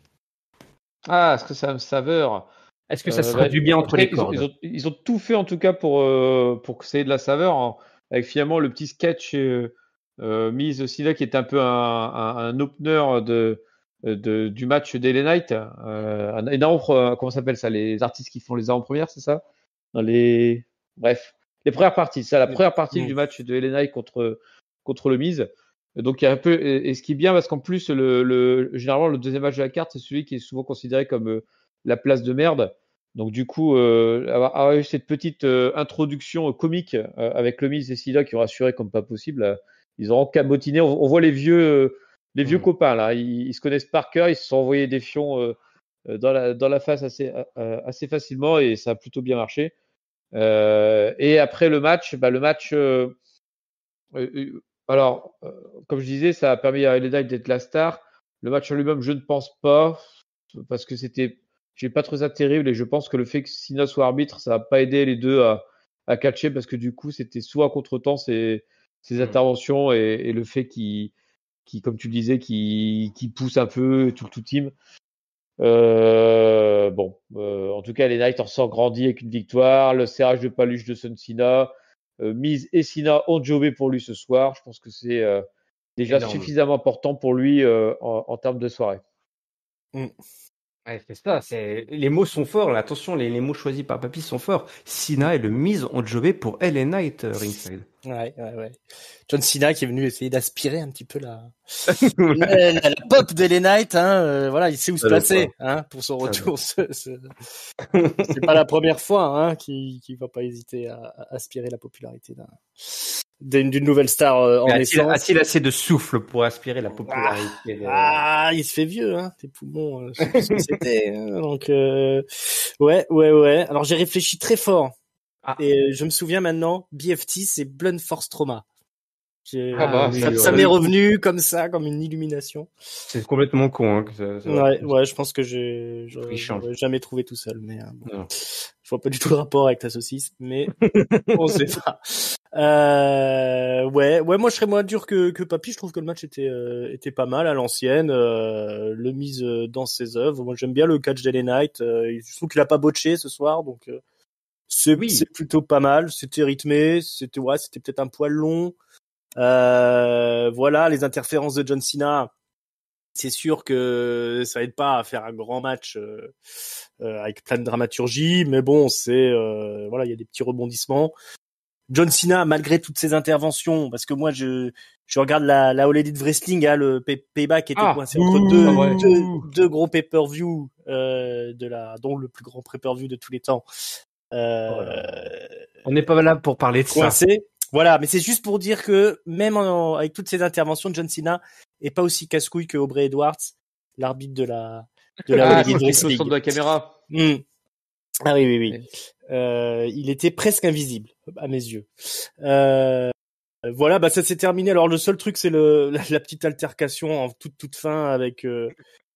Ah, est-ce que ça a une saveur? Est-ce que ça Euh, se bah, traduit bien entre les ils ont, ils, ont, ils ont tout fait en tout cas pour, euh, pour que ça ait de la saveur, hein, avec finalement le petit sketch euh, euh, Miz aussi là qui est un peu un, un, un opener de, de, du match d'Ellen Knight. Euh, un énorme, euh, comment ça s'appelle ça Les artistes qui font les avant-premières, c'est ça? Dans les. Bref, les premières parties, c'est la première partie du match de Ellen Knight contre, contre le Miz. Donc il y a un peu et, et ce qui est bien parce qu'en plus le, le généralement le deuxième match de la carte c'est celui qui est souvent considéré comme euh, la place de merde. Donc du coup euh, avoir, avoir eu cette petite euh, introduction euh, comique euh, avec le Miz et Sida qui ont rassuré comme pas possible, ils auront cabotiné. On, on voit les vieux les vieux Mm. copains là, ils, ils se connaissent par cœur, ils se sont envoyés des fions dans la dans la face assez assez facilement et ça a plutôt bien marché. Et après le match, bah, le match alors, comme je disais, ça a permis à Elena d'être la star. Le match en lui-même, je ne pense pas, parce que c'était, j'ai pas trouvé ça terrible, et je pense que le fait que Sina soit arbitre, ça n'a pas aidé les deux à, à catcher, parce que du coup, c'était soit à contre-temps ses, ses Mm. interventions et, et le fait qu'il, qui, comme tu le disais, qui, qui pousse un peu tout le tout team. Euh, bon, euh, en tout cas, les Knights en sort grandi avec une victoire. Le serrage de paluche de Sun Sina. Euh, Miz et Sina ont jobé pour lui ce soir. Je pense que c'est euh, déjà Énorme. suffisamment important pour lui euh, en, en termes de soirée. C'est ça, les mots sont forts, là. attention, les, mots choisis par Papy sont forts. Sina et le Miz ont jobé pour LA Knight ringside. Ouais, ouais, ouais. John Cena qui est venu essayer d'aspirer un petit peu la, la, la- la pop de les Knight, hein, euh, voilà, il sait où se placer, hein, pour son retour. ce- ce- C'est pas la première fois, hein, qu'il qui va pas hésiter à, à aspirer la popularité d'un, d'une nouvelle star euh, en Mais A-t-il assez de souffle pour aspirer la popularité Ah, il se fait vieux, hein, tes poumons, euh, c'est ce c'était. hein, donc, euh, ouais, ouais, ouais. Alors j'ai réfléchi très fort. Ah. Et euh, je me souviens maintenant, BFT, c'est Blunt Force Trauma. Ah bah, ça, oui, ça oui. m'est revenu comme ça, comme une illumination. C'est complètement con. Hein, que ça- ça- Ouais, ouais, je pense que j'ai, jamais trouvé tout seul, mais euh, bon. Je vois pas du tout le rapport avec ta saucisse, mais on sait pas. Euh, ouais, ouais, moi je serais moins dur que, que Papy. Je trouve que le match était euh, était pas mal à l'ancienne. Euh, le mise euh, dans ses œuvres. Moi j'aime bien le catch d'Ellen Knight. Euh, je trouve qu'il a pas botché ce soir, donc euh, c'est Oui. plutôt pas mal. C'était rythmé. C'était ouais, c'était peut-être un poil long. Euh, voilà, les interférences de John Cena. C'est sûr que ça aide pas à faire un grand match euh, euh, avec plein de dramaturgie, mais bon, c'est euh, voilà, il y a des petits rebondissements. John Cena, malgré toutes ses interventions, parce que moi je je regarde la la All Elite Wrestling, hein, le pay- payback était Ah, coincé entre ouh, deux, ah ouais. deux deux gros pay-per-view euh, de la dont le plus grand pay-per-view de tous les temps. Euh, Oh On n'est pas là pour parler de ça. Voilà, mais c'est juste pour dire que même en- avec toutes ces interventions, John Cena est pas aussi casse-couille que Aubrey Edwards, l'arbitre de la de la Ah, de la caméra. Hmm. Ah oui, oui, oui. Euh, il était presque invisible à mes yeux. Euh, voilà, bah ça s'est terminé. Alors le seul truc, c'est le la, la petite altercation en toute toute fin avec euh,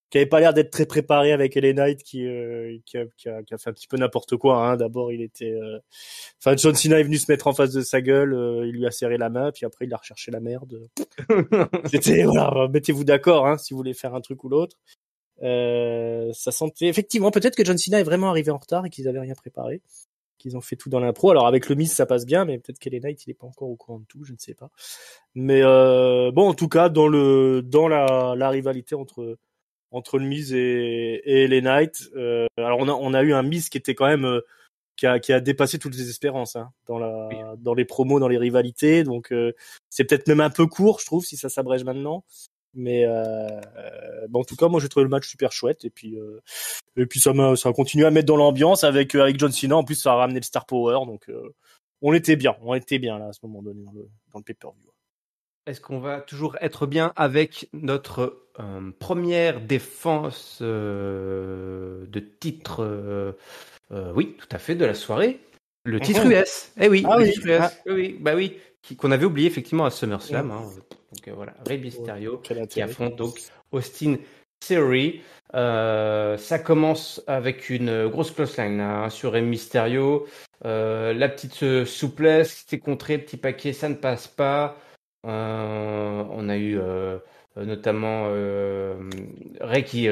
qui avait pas l'air d'être très préparé avec Ellen Knight qui, euh, qui, a, qui, a, qui a fait un petit peu n'importe quoi. Hein. D'abord, il était, euh... enfin John Cena est venu se mettre en face de sa gueule, euh, il lui a serré la main, puis après il a recherché la merde. C'était voilà, mettez-vous d'accord hein, si vous voulez faire un truc ou l'autre. Euh, ça sentait effectivement peut-être que John Cena est vraiment arrivé en retard et qu'ils avaient rien préparé, qu'ils ont fait tout dans l'impro. Alors avec le Miz ça passe bien, mais peut-être qu'Ellen Knight il est pas encore au courant de tout, je ne sais pas. Mais euh, bon, en tout cas dans le dans la, la rivalité entre entre le Miz et, et Ellen Knight, euh, alors on a on a eu un Miz qui était quand même euh, qui a, qui a dépassé toutes les espérances hein, dans la Oui. dans les promos, dans les rivalités. Donc euh, c'est peut-être même un peu court, je trouve, si ça s'abrège maintenant. Mais euh, euh, bon, en tout cas, moi j'ai trouvé le match super chouette et puis euh, et puis ça m'a ça a continué à mettre dans l'ambiance avec avec John Cena. En plus, ça a ramené le Star Power, donc euh, on était bien, on était bien là à ce moment donné dans le dans le pay-per-view. Est-ce qu'on va toujours être bien avec notre euh, première défense euh, de titre euh, Oui, tout à fait, de la soirée? Le titre. US. Eh oui, Ah le oui. titre US. Ah. Oui, bah oui, qu'on avait oublié effectivement à SummerSlam. Hein. Donc voilà, Rey Mysterio qui affronte donc Austin Theory. Ça commence avec une grosse close line hein, sur Rey Mysterio. La petite souplesse, c'était contré, petit paquet, ça ne passe pas. Euh, on a eu euh, notamment euh, Ray qui,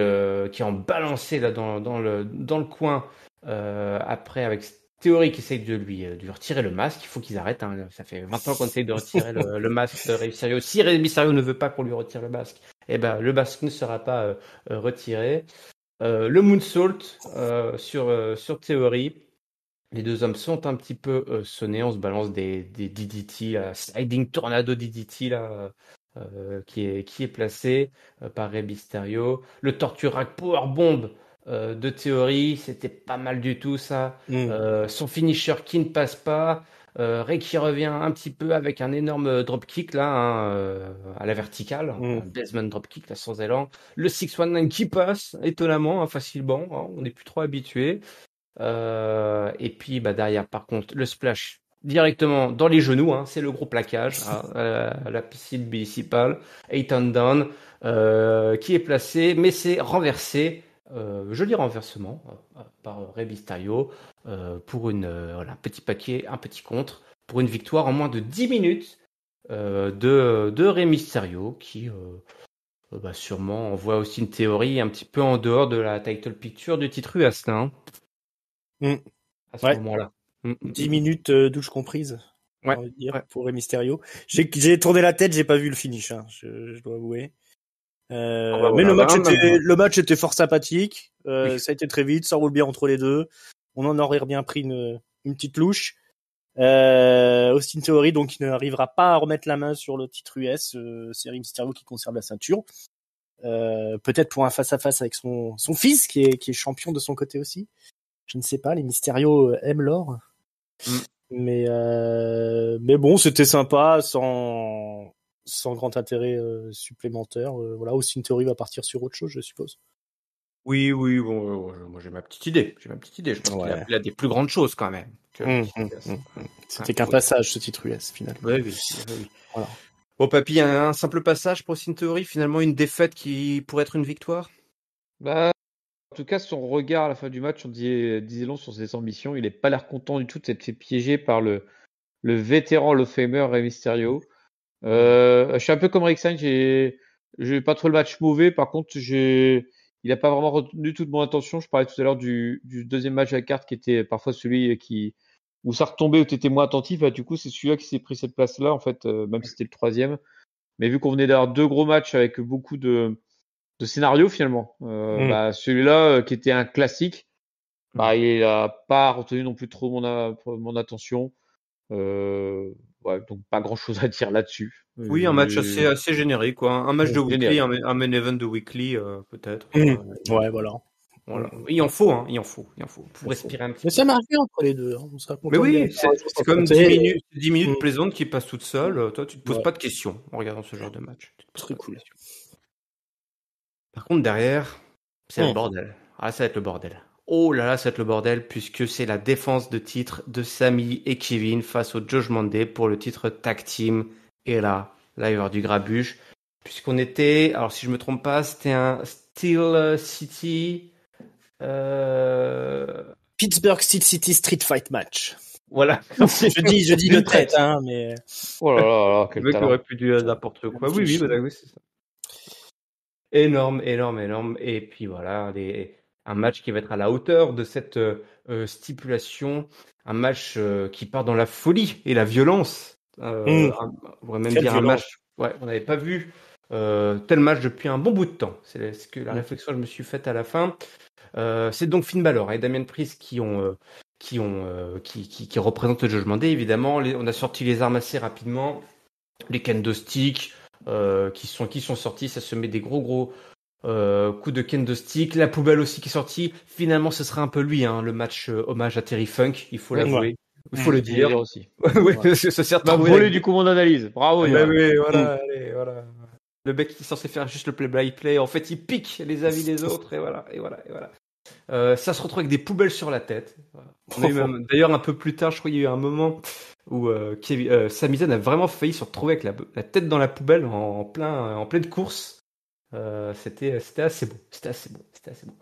qui en balancé là dans, dans, le, dans le coin après avec Théorie qui essaye de lui, de lui retirer le masque. Il faut qu'ils arrêtent. hein. Ça fait 20 ans qu'on essaye de retirer le, masque de Rey Mysterio. Si Rey Mysterio ne veut pas qu'on lui retire le masque, eh ben, le masque ne sera pas retiré. Le moonsault euh, sur, sur Théorie. Les deux hommes sont un petit peu euh, sonnés. On se balance des, des DDT, là, sliding tornado DDT là, euh, qui, est, qui est placé euh, par Rey Mysterio. Le torture rack power bomb euh, de théorie, c'était pas mal du tout ça. Mm. Euh, son finisher qui ne passe pas. Euh, Ray qui revient un petit peu avec un énorme dropkick là hein, euh, à la verticale, Mm. un basement dropkick là sans élan. Le 619 qui passe étonnamment, hein, facilement, hein, on n'est plus trop habitué. Euh, et puis bah, derrière par contre le splash directement dans les genoux, hein, c'est le gros plaquage hein, à la piscine municipale, eight and down euh, qui est placé, mais c'est renversé. Euh, joli renversement euh, par Rey Mysterio euh, pour une euh, voilà, un petit paquet, un petit contre pour une victoire en moins de 10 minutes euh, de, de Rey Mysterio qui euh, euh, bah, sûrement envoie aussi une théorie un petit peu en dehors de la title picture du titre US hein, Mm. à ce Ouais. moment-là. Mm, mm, 10 mm. minutes euh, douche comprise. Ouais, dire, ouais. pour Mysterio. J'ai j'ai tourné la tête, j'ai pas vu le finish, hein, je, je dois avouer. Euh, Ah bah mais voilà, le match bah, était le match était fort sympathique. Euh, Oui. Ça a été très vite, ça roule bien entre les deux. On en aurait bien pris une, une petite louche. Euh, Austin Theory donc il n'arrivera pas à remettre la main sur le titre US. Euh, c'est Rey Mysterio qui conserve la ceinture. Euh, Peut-être pour un face à face avec son son fils qui est qui est champion de son côté aussi. Je ne sais pas. Les Mysterio euh, aiment l'or. Mm. Mais euh, mais bon, c'était sympa sans sans grand intérêt euh, supplémentaire. Euh, voilà, Austin Theory va partir sur autre chose, je suppose. Oui, oui, bon, euh, moi j'ai ma petite idée. J'ai ma petite idée. Je pense qu'il a, il a des plus grandes choses quand même. hum. C'était qu'un passage ce titre US finalement. Oui, oui. Voilà. Bon, papy, un, un simple passage pour Austin Theory, finalement une défaite qui pourrait être une victoire? Bah, en tout cas, son regard à la fin du match, on disait, long sur ses ambitions. Il n'est pas l'air content du tout de s'être fait piéger par le, le vétéran le Famer Rey Mysterio. Euh, je suis un peu comme Rick Sainz, j'ai, j'ai pas trop le match mauvais. Par contre, il n'a pas vraiment retenu toute mon attention. Je parlais tout à l'heure du, du deuxième match à la carte qui était parfois celui qui, où ça retombait, où tu étais moins attentif. Bah, du coup, c'est celui-là qui s'est pris cette place-là, en fait, euh, même si c'était le troisième. Mais vu qu'on venait d'avoir deux gros matchs avec beaucoup de, de scénarios finalement, euh, Mm. bah, celui-là euh, qui était un classique, bah, il a pas retenu non plus trop mon, a- mon attention. Euh, ouais, donc pas grand-chose à dire là-dessus. Oui, un match assez, assez générique, quoi. Un match de weekly, un, ma- un main event de weekly, euh, peut-être. Euh, Ouais, voilà. voilà. Il en faut, hein. Il en faut. Il en faut. Pour respirer un petit Mais ça marche bien entre les deux. hein. On sera Mais oui, c'est comme 10 raconter. minutes, 10 minutes Mm. plaisantes qui passent toutes seules. Toi, tu te poses Ouais. pas de questions en regardant ce genre de match. Très cool. questions. Par contre, derrière, c'est le Mm. bordel. Ah, ça va être le bordel. Oh là là, ça va être le bordel puisque c'est la défense de titre de Sami et Kevin face au Judgment Day pour le titre tag team. Et là, là, il va y avoir du grabuge. Puisqu'on était, alors si je me trompe pas, c'était un Steel City. Euh... Pittsburgh Steel City Street Fight match. Voilà. je dis, je dis de tête, hein, mais Oh là là là, quel Le mec talent. aurait pu dire n'importe quoi. Oui, oui, bah, oui, c'est ça. Énorme, énorme, énorme. Et puis voilà, les- un match qui va être à la hauteur de cette euh, euh, stipulation. Un match euh, qui part dans la folie et la violence. Euh, Mm. un- on pourrait même Quelle dire un violence. match. Ouais, on n'avait pas vu euh, tel match depuis un bon bout de temps. C'est ce que la Mm. réflexion que je me suis faite à la fin. Euh, c'est donc Finn Balor et Damien Priest qui ont euh, qui ont euh, qui, qui, qui représentent le Judgment Day évidemment. Les- on a sorti les armes assez rapidement, les kendo sticks euh, qui sont qui sont sortis, ça se met des gros gros euh, coups de kendo stick, la poubelle aussi qui est sortie. Finalement, ce sera un peu lui hein, le match euh, hommage à Terry Funk, il faut Ouais. l'avouer, il faut le dire. aussi. oui, ce ce sert m'as volé du coup mon analyse. Bravo. Ouais, Yann. oui, voilà, allez, voilà. Le mec qui est censé faire juste le play-by-play, en fait, il pique les avis des autres, et voilà, et voilà, et voilà. Euh, ça se retrouve avec des poubelles sur la tête. Voilà. D'ailleurs, un peu plus tard, je crois qu'il y a eu un moment où euh, Kevin, euh, Sami Zayn a vraiment failli se retrouver avec la, la tête dans la poubelle en, en plein, en pleine course. Euh, c'était, c'était assez beau, c'était assez beau, c'était assez beau.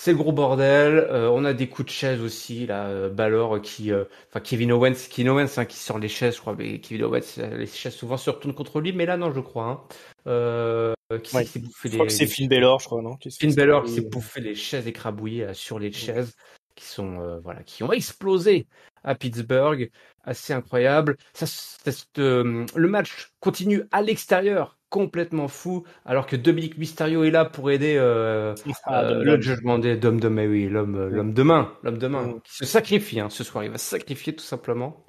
C'est le gros bordel. euh, on a des coups de chaise aussi là. Balor qui, enfin Kevin Owens, Kevin Owens hein, qui sort les chaises, je crois. Mais Kevin Owens, les chaises souvent se retournent contre lui, mais là non, je crois. Hein. Qui Ouais. s'est bouffé je crois les- que c'est Finn Balor, je crois, non Finn Balor qui s'est bouffé les chaises écrabouillées sur les chaises qui sont euh, voilà qui ont explosé à Pittsburgh. Assez incroyable. Ça, euh, le match continue à l'extérieur complètement fou alors que Dominic Mysterio est là pour aider euh, Ah, le Dom. Judgment Day Dom oui l'homme l'homme de main l'homme de main qui se sacrifie hein, ce soir. Il va se sacrifier tout simplement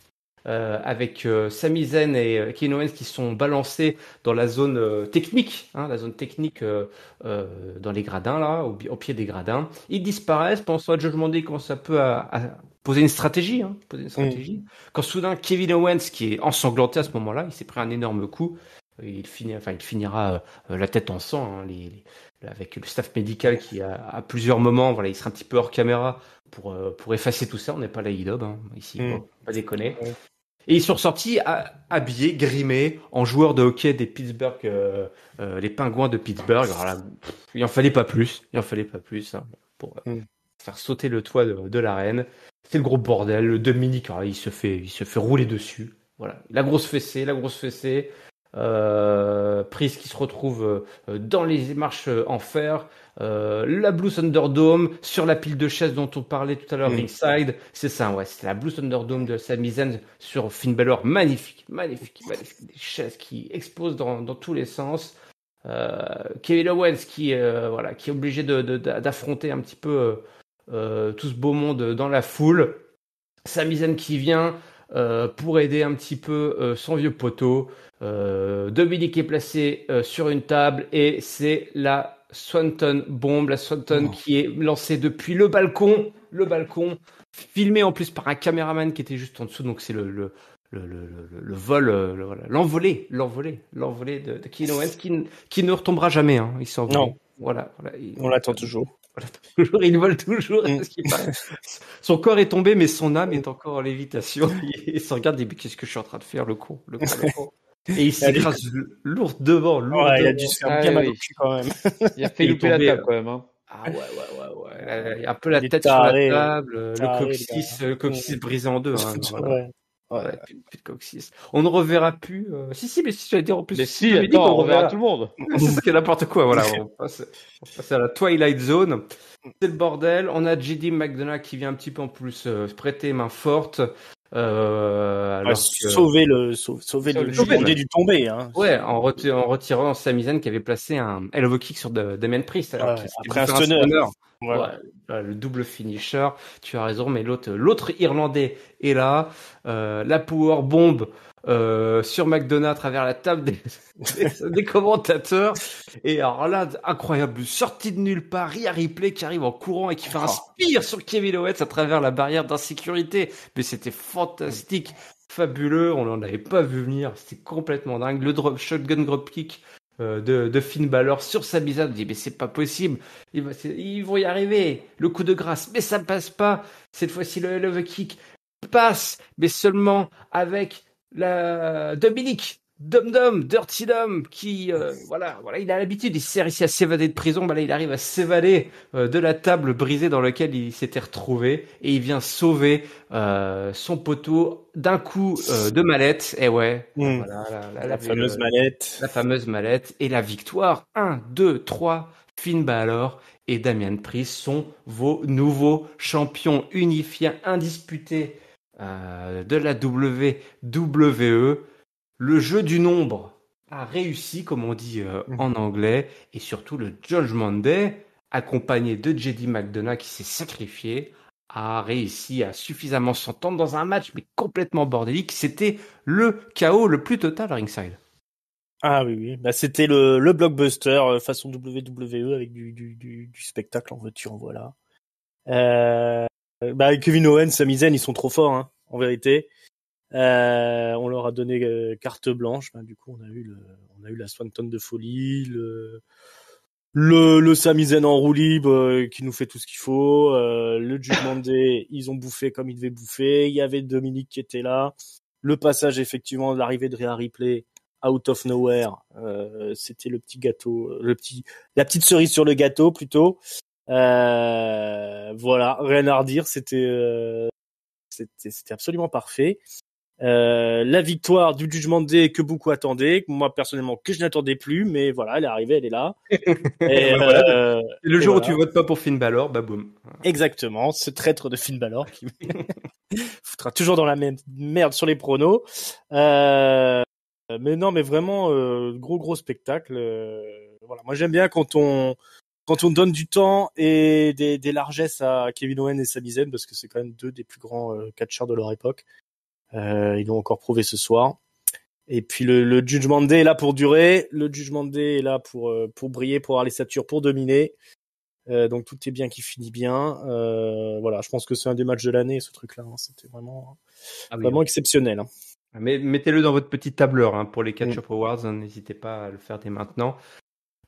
euh, avec euh, Sami Zayn et euh, Kevin Owens qui sont balancés dans la zone euh, technique, hein, la zone technique euh, euh, dans les gradins là, au, pied des gradins. Ils disparaissent. Ce temps, Judgment Day commence un peu à, à poser une stratégie, hein, poser une stratégie. Quand soudain Kevin Owens qui est ensanglanté à ce moment-là, il s'est pris un énorme coup. Il finit, enfin, il finira euh, la tête en sang, hein, les, les- avec le staff médical qui a, à plusieurs moments, voilà, il sera un petit peu hors caméra pour pour effacer tout ça. On n'est pas la IDOB hein, ici, Mm. bon, pas déconner. Et ils sont ressortis habillés, grimés, en joueurs de hockey des Pittsburgh, euh, euh, les pingouins de Pittsburgh. Alors là, pff, il en fallait pas plus, il en fallait pas plus hein, pour euh, Mm. faire sauter le toit de, de l'arène. C'est le gros bordel. Le Dominique, alors, il se fait, il se fait rouler dessus. Voilà, la grosse fessée, la grosse fessée. Prise qui se retrouve dans les marches en fer. Euh, la Blue Thunderdome sur la pile de chaises dont on parlait tout à l'heure, Mm. ringside. C'est ça, ouais. C'est la Blue Thunderdome de Sami Zayn sur Finn Balor. Magnifique, magnifique, magnifique. Des chaises qui explosent dans, dans tous les sens. Euh, Kevin Owens qui, euh, voilà, qui est obligé de- de- d'affronter un petit peu tout ce beau monde dans la foule. Sami Zayn qui vient pour aider un petit peu son vieux poteau. Dominique est placé sur une table et c'est la Swanton bombe, la Swanton Oh. qui est lancée depuis le balcon, le balcon, filmé en plus par un caméraman qui était juste en dessous. Donc c'est le, le, le, le, vol, euh, l'envolée, l'envolée, l'envolée de, de Owens qui, ne- qui ne retombera jamais. Hein, il s'en va. Non. Voilà, voilà. Il- On l'attend toujours. toujours, il vole toujours. Mm. Son corps est tombé, mais son âme est encore en lévitation. Il se regarde et dit, qu'est-ce que je suis en train de faire, le con, le con, le con. Et il s'écrase lourd devant, lourd Ouais, il a dû se faire Ah, bien mal oui. au cul quand même. Il a fait louper la table euh, quand même. Hein. Ah ouais, ouais, ouais, ouais. Il a un peu la tête taré, sur la table, le taré, le coccyx, le coccyx brisé en deux. Hein, voilà. Ouais. Ouais, plus, plus de coccyx. On ne reverra plus. euh, Si, si, mais si, j'allais dire en plus. Mais si, attends, qu'on on reverra tout le monde. c'est n'importe quoi, voilà. On passe, on passe à la Twilight Zone. C'est le bordel. On a JD McDonough qui vient un petit peu en plus euh, se prêter main forte. Euh, alors Ouais, que- Sauver le, sau- sauver Sauver le le Jumandet Jumandet. du tombé, hein. Ouais, en, reti- en retirant Sami Zayn qui avait placé un elbow kick sur de- Damien Priest. Alors Ouais, après un stunner. Ouais, Voilà. ouais, le double finisher. Tu as raison, mais l'autre, l'autre Irlandais est là. Euh, la power bomb euh, sur McDonough à travers la table des, des, des commentateurs. Et alors là, incroyable, sortie de nulle part, Rhea Ripley qui arrive en courant et qui fait un spear sur Kevin Owens à travers la barrière d'insécurité. Mais c'était fantastique, fabuleux. On n'en avait pas vu venir. C'était complètement dingue. Le drop, shotgun dropkick euh, de, de Finn Balor sur sa bizarre. On dit mais c'est pas possible. Ils vont y arriver. Le coup de grâce, mais ça passe pas. Cette fois-ci le love kick passe, mais seulement avec la Dominique. Dom Dom, Dirty Dom, qui euh, voilà, voilà, il a l'habitude, il sert ici à s'évader de prison, bah là il arrive à s'évader euh, de la table brisée dans laquelle il s'était retrouvé et il vient sauver euh, son poteau d'un coup euh, de mallette. Et ouais, Mm. voilà, la, la- La la- fameuse le- mallette. la fameuse mallette et la victoire. 1, 2, 3. Finn Balor et Damian Priest sont vos nouveaux champions unifiés indisputés euh, de la WWE. Le jeu du nombre a réussi, comme on dit euh, en anglais, et surtout le Judgment Day, accompagné de JD McDonough qui s'est sacrifié, a réussi à suffisamment s'entendre dans un match, mais complètement bordélique. C'était le chaos le plus total à ringside. Ah oui, oui. Bah, c'était le, le blockbuster euh, façon WWE avec du, du, du, du spectacle en voiture, voilà. Euh, bah, Kevin Owens, Sami Zayn, ils sont trop forts, hein, en vérité. Euh, on leur a donné euh, carte blanche. Bah, du coup, on a eu le, on a eu la Swanton de folie, le, le, le Sami Zayn en roue libre euh, qui nous fait tout ce qu'il faut. Euh, le Judgment Day, ils ont bouffé comme ils devaient bouffer. Il y avait Dominique qui était là. Le passage effectivement de l'arrivée de Rhea Ripley out of nowhere, euh, c'était le petit gâteau, euh, le petit, la petite cerise sur le gâteau plutôt. Euh, voilà, rien à redire, c'était, euh, c'était, c'était absolument parfait. Euh, la victoire du Judgment Day que beaucoup attendaient, moi personnellement que je n'attendais plus, mais voilà, elle est arrivée, elle est là. Et, Voilà. euh, le Et jour où tu votes pas pour Finn Balor, bah boum. Exactement, ce traître de Finn Balor qui foutra toujours dans la même merde sur les pronos. Euh, mais non, mais vraiment euh, gros gros spectacle. euh, voilà, moi j'aime bien quand on quand on donne du temps et des, des largesses à Kevin Owens et Sami Zayn parce que c'est quand même deux des plus grands euh, catcheurs de leur époque. Euh, ils l'ont encore prouvé ce soir. Et puis le, le Judgment Day est là pour durer. Le Judgment Day est là pour euh, pour briller, pour avoir les satures, pour dominer. Euh, donc tout est bien qui finit bien. Euh, voilà, je pense que c'est un des matchs de l'année, ce truc-là. hein. C'était vraiment, Ah oui, vraiment exceptionnel. hein. Mais mettez-le dans votre petite tableur hein, pour les Catch-Up Awards. hein, N'hésitez pas à le faire dès maintenant.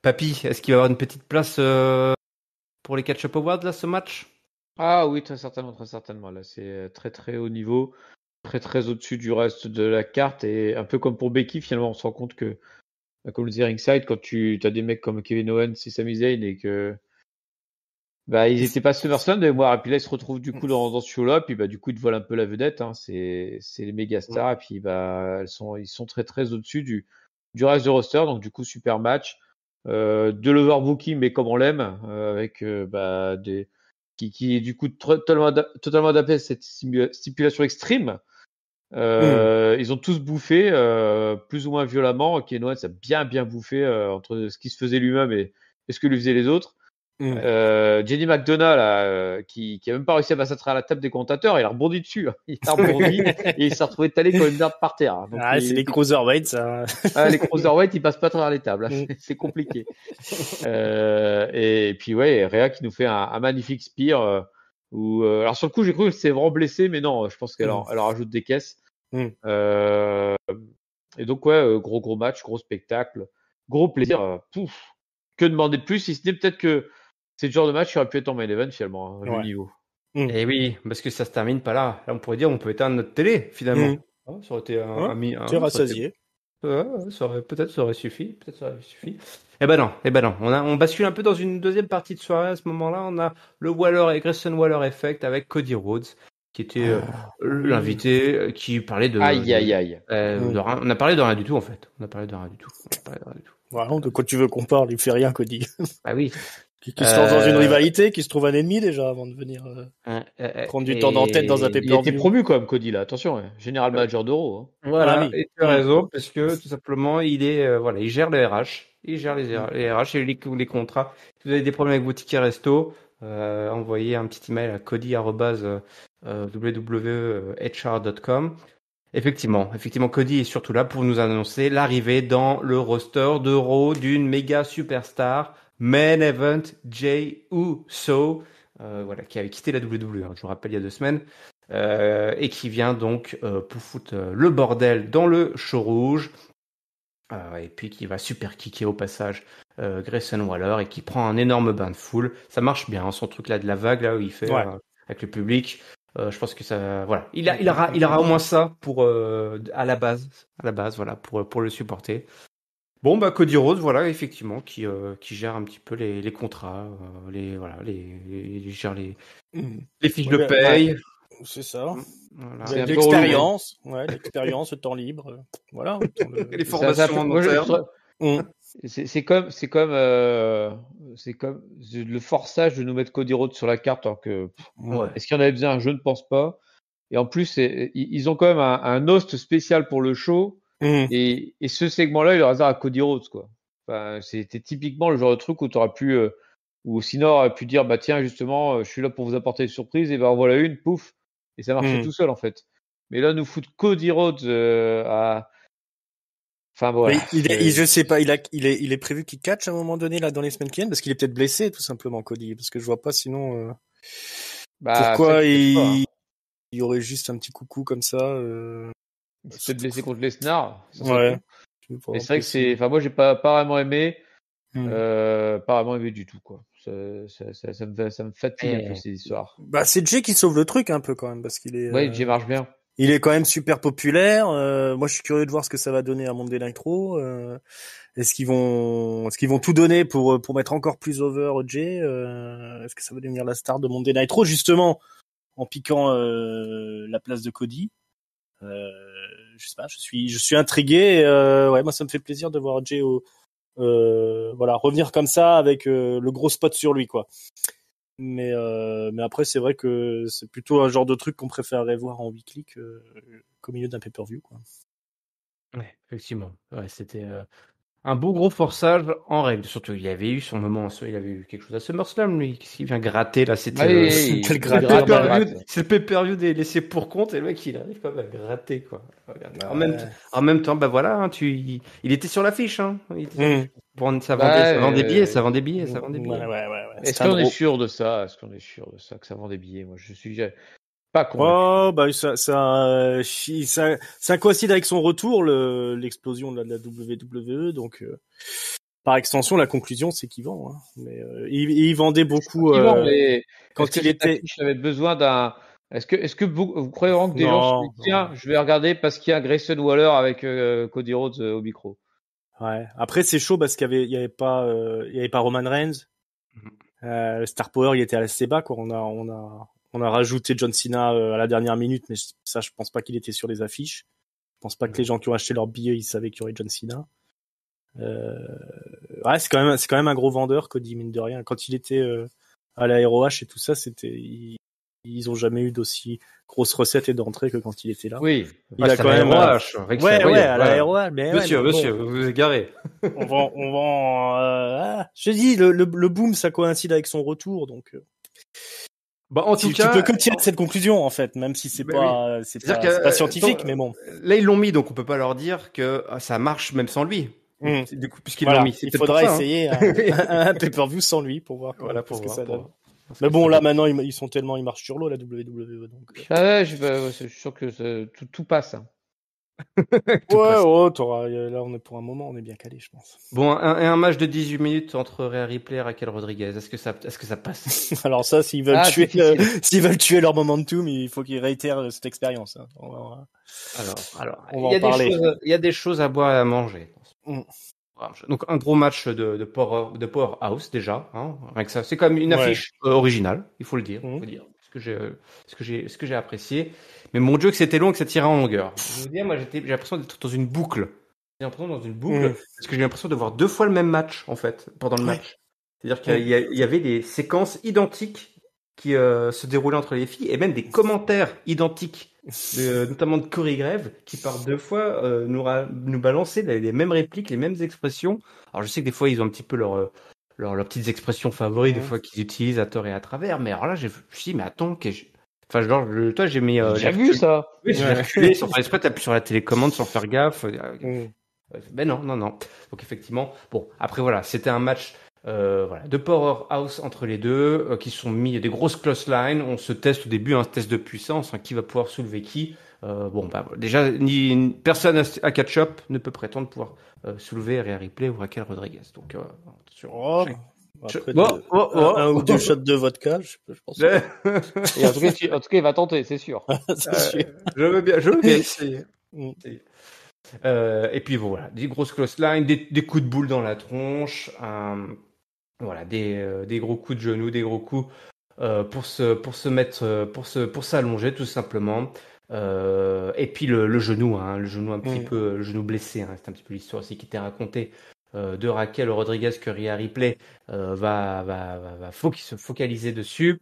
Papy, est-ce qu'il va y avoir une petite place euh, pour les Catch-Up Awards là, ce match? Ah oui, très certainement, très certainement. Là, c'est euh, très très haut niveau, très très au-dessus du reste de la carte. Et un peu comme pour Becky, finalement, on se rend compte que, bah, comme le disait Ringside, quand tu as des mecs comme Kevin Owens et Sami Zayn et que bah, ils étaient pas SummerSlam de mémoire, et puis là, ils se retrouvent du coup dans, dans ce show-là, puis bah, du coup, ils te volent un peu la vedette. Hein, c'est les méga stars, et puis bah, ils sont très très au-dessus du, du reste du roster. Donc, du coup, super match. Euh, de l'overbooking, mais comme on l'aime, euh, avec euh, bah, des qui, qui est du coup totalement, totalement adapté à cette stipulation extrême. Euh, Ils ont tous bouffé, euh, plus ou moins violemment. Kevin Owens a bien bien bouffé euh, entre ce qui se faisait lui-même et, et ce que lui faisaient les autres. Mm. Euh, Jenny McDonough, là, euh, qui, qui a même pas réussi à passer à travers la table des commentateurs, il a rebondi dessus. hein. Il a rebondi et il s'est retrouvé talé comme une merde par terre. hein. Donc, Ah, c'est les cruiserweights, ça. ah, les cruiserweights, ils passent pas à travers les tables. hein. Mm. C'est compliqué. Euh, et, puis ouais, Rhea qui nous fait un, un magnifique spear. euh, où, euh, alors sur le coup, j'ai cru que c'était vraiment blessé, mais non, je pense qu'elle en, en rajoute des caisses. Mm. Euh, et donc ouais, gros gros match, gros spectacle, gros plaisir. pouf. Que demander de plus, si ce n'est peut-être que c'est le genre de match qui aurait pu être en main event finalement, hein, le Ouais. niveau. Eh oui, parce que ça se termine pas là. Là, on pourrait dire on peut éteindre notre télé finalement. Mm. Hein, ça aurait été un, Ouais, un mi- un- T'es ça aurait rassasié. Ouais, ouais, ça aurait peut-être ça aurait suffi, peut-être ça aurait suffi. Eh ben non, eh ben non. On a on bascule un peu dans une deuxième partie de soirée à ce moment-là. On a le Waller et Grayson Waller effect avec Cody Rhodes qui était euh, l'invité, euh, qui parlait de. Aïe, aïe, aïe. euh, Mm. de rien- on a parlé de rien du tout en fait. On a parlé de rien du tout. On a parlé de rien du tout. Voilà, de quoi tu veux qu'on parle Il fait rien, Cody. Bah oui. Qui, qui se lance dans Euh, une rivalité, qui se trouve un ennemi déjà avant de venir. euh, Euh, euh, Prendre du et- temps d'antenne dans un Il pay-per-view. était promu quand même, Cody, là. Attention, hein. général manager d'Euro. hein. Voilà, Ah et tu as raison, parce que tout simplement, il est, euh, voilà, il gère les RH, il gère les, les RH et les, les contrats. Si vous avez des problèmes avec vos tickets resto, euh, envoyez un petit email à cody@www.hr.com. Effectivement, effectivement, Cody est surtout là pour nous annoncer l'arrivée dans le roster d'Euro d'une méga superstar, Main Event Jay Uso, euh, voilà, qui avait quitté la WWE, hein, je vous rappelle, il y a deux semaines, euh, et qui vient donc euh, pour foutre le bordel dans le show rouge, et puis qui va super kicker au passage Grayson Waller et qui prend un énorme bain de foule. Ça marche bien, hein, son truc là de la vague là où il fait Ouais. avec le public. Euh, je pense que ça, voilà, il a, il aura, il aura au moins ça pour euh, à la base, à la base, voilà, pour pour le supporter. Bon bah Cody Rhodes, voilà, effectivement, qui euh, qui gère un petit peu les, les contrats, euh, les voilà, les, les- il gère les les fiches de Ouais, paye. C'est ça. Voilà. L'expérience, ouais, l'expérience, le temps libre, voilà. le- Les formations ça fait- en moi, je- interne. Mm. C'est c'est comme, c'est comme, euh, c'est comme le forçage de nous mettre Cody Rhodes sur la carte, alors que est-ce qu'il y en avait besoin? Je ne pense pas. Et en plus, ils ils ont quand même un, un host spécial pour le show, Mm. et, et ce segment-là, il le hasard à Cody Rhodes, quoi. Enfin, c'était typiquement le genre de truc où tu aurais pu, euh, où Sinor aurait pu dire, bah tiens, justement, euh, je suis là pour vous apporter des surprises, et ben voilà une, pouf, et ça marchait Mm. tout seul en fait. Mais là, nous foutre Cody Rhodes euh, à, enfin voilà. Mais il, est- il- je sais pas, il, a, il, est, il est prévu qu'il catch à un moment donné là dans les semaines qui viennent parce qu'il est peut-être blessé tout simplement Cody parce que je vois pas sinon euh, Bah, pourquoi il, pas, hein. il y aurait juste un petit coucou comme ça. Il s'est peut-être blessé contre Lesnar. Ouais. Mais c'est vrai que c'est, enfin moi j'ai pas, pas vraiment aimé, Mm. euh, pas vraiment aimé du tout quoi. Ça, ça, ça, ça me, ça me fatigue un Eh. peu ces histoires. Bah c'est Jay qui sauve le truc un peu quand même parce qu'il est. Ouais, euh, Jay marche bien. Il est quand même super populaire. euh, moi, je suis curieux de voir ce que ça va donner à Monday Nitro. Euh, est-ce qu'ils vont, est-ce qu'ils vont tout donner pour pour mettre encore plus over Jay euh, Est-ce que ça va devenir la star de Monday Nitro justement en piquant euh, la place de Cody euh, Je sais pas. Je suis, je suis intrigué. euh, ouais, moi, ça me fait plaisir de voir Jay euh, voilà, revenir comme ça avec euh, le gros spot sur lui, quoi. Mais mais après c'est vrai que c'est plutôt un genre de truc qu'on préférerait voir en weekly qu'au milieu d'un pay-per-view quoi. Ouais, effectivement. Ouais, c'était un beau gros forçage en règle. Surtout, il avait eu son moment, il avait eu quelque chose à SummerSlam, lui. Qu'est-ce qu'il vient gratter là C'était euh, oui, c'est gratte, bah, le pay-per-view des laissés pour compte et le mec il arrive quand même à gratter quoi. En, même, Ouais. temps- en même temps, bah voilà, hein, tu, il, il était sur l'affiche. Hein. Il était Mmh. l'affiche. Bon, ça Bah, vendait, ça vendait des euh, billets, ça vendait des billets, ça vendait billets. ouais, ouais, ouais. Est-ce qu'on est sûr de ça? Est-ce qu'on est sûr de ça que ça vend des billets? Moi, je suis pas convaincu. Oh, bah ça, ça, euh, ça, ça coïncide avec son retour, le- l'explosion de la, de la WWE, donc euh, par extension, la conclusion, c'est qu'il vend. Hein. Mais euh, il, il vendait beaucoup Effectivement, euh, mais quand il était. avait besoin d'un. Est-ce que, est-ce que vous, vous croyez vraiment que des gens Non, se disent, tiens, je vais regarder parce qu'il y a Grayson Waller avec euh, Cody Rhodes euh, au micro. Ouais. Après, c'est chaud parce qu'il y avait, il y avait pas, euh, il y avait pas Roman Reigns. Euh, le Star Power, il était assez bas, quoi. On a, on a, on a rajouté John Cena euh, à la dernière minute, mais ça, je pense pas qu'il était sur les affiches. Je pense pas que les gens qui ont acheté leur billet, ils savaient qu'il y aurait John Cena. Euh, ouais, c'est quand même, c'est quand même un gros vendeur, Cody, mine de rien. Quand il était euh, à la ROH et tout ça, c'était, ils, ils ont jamais eu d'aussi grosse recette et d'entrée que quand il était là. Oui. Il Ah, a quand même, ROH, avec Ouais, ouais, voyons, à la. ROH, mais ouais, Monsieur, bon. monsieur, vous vous égarez. on vend, on vend. euh, ah, je dis, le, le, le boom, ça coïncide avec son retour, donc. Euh, Bah, en tu, tout tu cas, peux que tirer de cette conclusion, en fait, même si c'est Mais pas, c'est pas, C'est-à-dire que, c'est pas euh, scientifique, tant- mais bon. là ils l'ont mis, donc on peut pas leur dire que ah, ça marche même sans lui. Mm. Du coup, puisqu'ils Voilà, l'ont mis, il faudra ça, hein. essayer un, un pay-per-view sans lui pour voir, Voilà, ce pour que voir, ça donne. Parce Mais que bon, là pas- maintenant, ils, ils sont tellement, ils marchent sur l'eau la WWE, donc. euh, Ah ouais, je, bah, ouais, je suis sûr que tout, tout passe. hein. Ouais, t'auras- là, on est pour un moment, on est bien calé, je pense. Bon, un, un match de 18 minutes entre Rhea Ripley et Raquel Rodriguez. Est-ce que ça, est-ce que ça passe? Alors ça, s'ils veulent Ah, tuer, euh, s'ils veulent tuer leur momentum, il faut qu'ils réitèrent euh, cette expérience. hein. On va- Alors, alors, On va il y a en parler. des choses, il y a des choses à boire et à manger. Mm. Donc un gros match de, de Power, de Powerhouse déjà. Hein, avec ça, c'est quand même une Ouais. affiche euh, originale, il faut le dire. Mm. faut dire que j'ai, ce que j'ai, ce que j'ai apprécié. Mais mon dieu que c'était long et que ça tirait en longueur. Je veux dire, moi j'étais, j'ai l'impression d'être dans une boucle. J'ai l'impression dans une boucle Mm. parce que j'ai l'impression de voir deux fois le même match en fait pendant le Ouais. match. C'est-à-dire qu'il y, il y avait des séquences identiques qui euh, se déroulaient entre les filles et même des commentaires identiques, de- notamment de Corey Greve, qui par deux fois euh, nous, nous balançaient les, les mêmes répliques, les mêmes expressions. Alors je sais que des fois ils ont un petit peu leur, euh, leur- leurs petites expressions favorites, des Mhm. fois qu'ils utilisent à tort et à travers. Mais alors là, j'ai- je me suis dit, mais attends, que je- Enfin, genre, toi, j'ai mis. euh, J'ai vu ça. Oui, j'ai Ouais. reculé sans faire exprès, t'appuies sur la télécommande sans faire gaffe. Euh, Mm. Ben non, non, non. Donc effectivement, bon, après voilà, c'était un match euh, voilà, de powerhouse entre les deux, euh, qui sont mis des grosses close lines. On se teste au début, un test de puissance, hein, qui va pouvoir soulever qui? Euh, bon, bah, déjà, ni, personne à, catch-up ne peut prétendre pouvoir euh, soulever Rhea Ripley ou Raquel Rodriguez. Donc, euh, attention. Oh, Je- après, Oh, oh, un, oh. un ou deux shots de vodka, je, je pense. Et en tout cas, tu- en tout cas, il va tenter, c'est sûr. Je veux bien, je veux bien essayer. Mm. Euh, et puis bon, voilà, des grosses close lines, des, des coups de boule dans la tronche, un- voilà, des, euh, des gros coups de genoux, des gros coups euh, pour se pour se mettre pour se pour s'allonger tout simplement. Euh, et puis le, le genou, hein, le genou un petit Mm. peu, le genou blessé, hein, c'est un petit peu l'histoire aussi qui était racontée euh, de Raquel Rodriguez que Rhea Ripley euh, va va va, va foc- se focaliser dessus.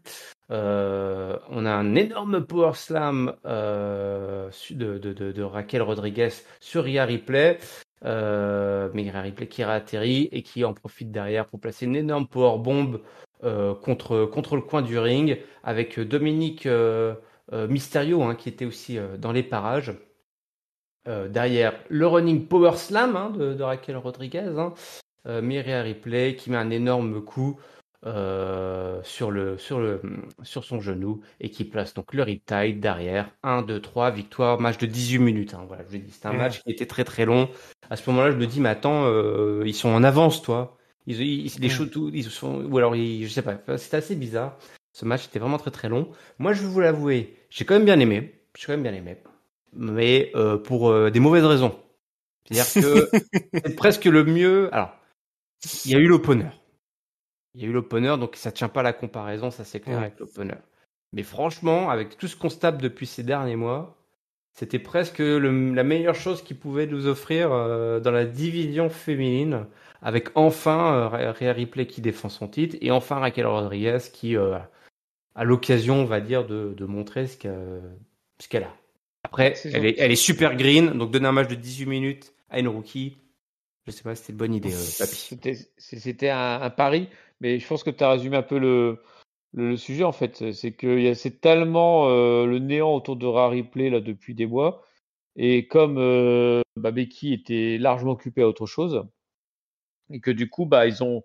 Euh, on a un énorme power slam euh, de, de, de, de Raquel Rodriguez sur Rhea Ripley. Euh, mais Rhea Ripley qui réatterrit et qui en profite derrière pour placer une énorme power bomb euh, contre, contre le coin du ring avec Dominique Mysterio hein, qui était aussi euh, dans les parages. Euh, derrière le running power slam hein, de, de Raquel Rodriguez, hein, euh, Rhea Ripley qui met un énorme coup euh, sur, le, sur, le, sur son genou et qui place donc le riptide derrière. 1, 2, 3, victoire, match de 18 minutes. Hein, voilà, je dit, c'était un Mhm. match qui était très très long. À ce moment-là, je me dis, mais attends, euh, ils sont en avance, toi. Ils, ils, les Mhm. choses, tout- ils sont, ou alors, ils, je sais pas, c'était assez bizarre. Ce match était vraiment très très long. Moi, je vais vous l'avouer, j'ai quand même bien aimé. J'ai quand même bien aimé. Mais euh, pour euh, des mauvaises raisons. C'est-à-dire que c'est presque le mieux. Alors, il y a eu l'opener. Il y a eu l'opener, donc ça tient pas à la comparaison, ça c'est clair Ouais. avec l'opener. Mais franchement, avec tout ce qu'on se tape depuis ces derniers mois, c'était presque le- la meilleure chose qu'ils pouvaient nous offrir euh, dans la division féminine, avec enfin euh, Rhea Ripley qui défend son titre et enfin Raquel Rodriguez qui euh, a l'occasion, on va dire, de, de montrer ce qu'elle a. Après, elle est, elle est super green, donc donner un match de 18 minutes à une rookie, je sais pas si c'était une bonne idée, euh. C'était un, un pari, mais je pense que tu as résumé un peu le, le, le sujet en fait. C'est que c'est tellement euh, le néant autour de Rare Replay là depuis des mois, et comme euh, bah, Becky était largement occupée à autre chose, et que du coup bah ils ont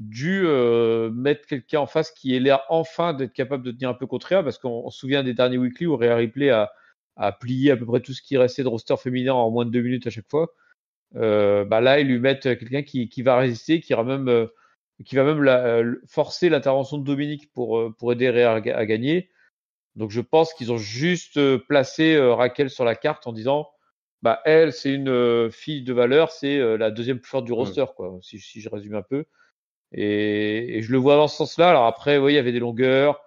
dû euh, mettre quelqu'un en face qui ait l'air enfin d'être capable de tenir un peu contre Rhea, parce qu'on on se souvient des derniers weekly où Rhea Ripley a, a plié à peu près tout ce qui restait de roster féminin en moins de deux minutes à chaque fois. Euh, bah là, ils lui mettent quelqu'un qui, qui va résister, qui va même, euh, qui va même la- euh, forcer l'intervention de Dominique pour, euh, pour aider Rhea à, ga- à gagner. Donc je pense qu'ils ont juste euh, placé Raquel sur la carte en disant, bah elle, c'est une euh, fille de valeur, c'est euh, la deuxième plus forte du roster, quoi, si, si je résume un peu. Et, et je le vois dans ce sens-là. Alors après, oui, il y avait des longueurs.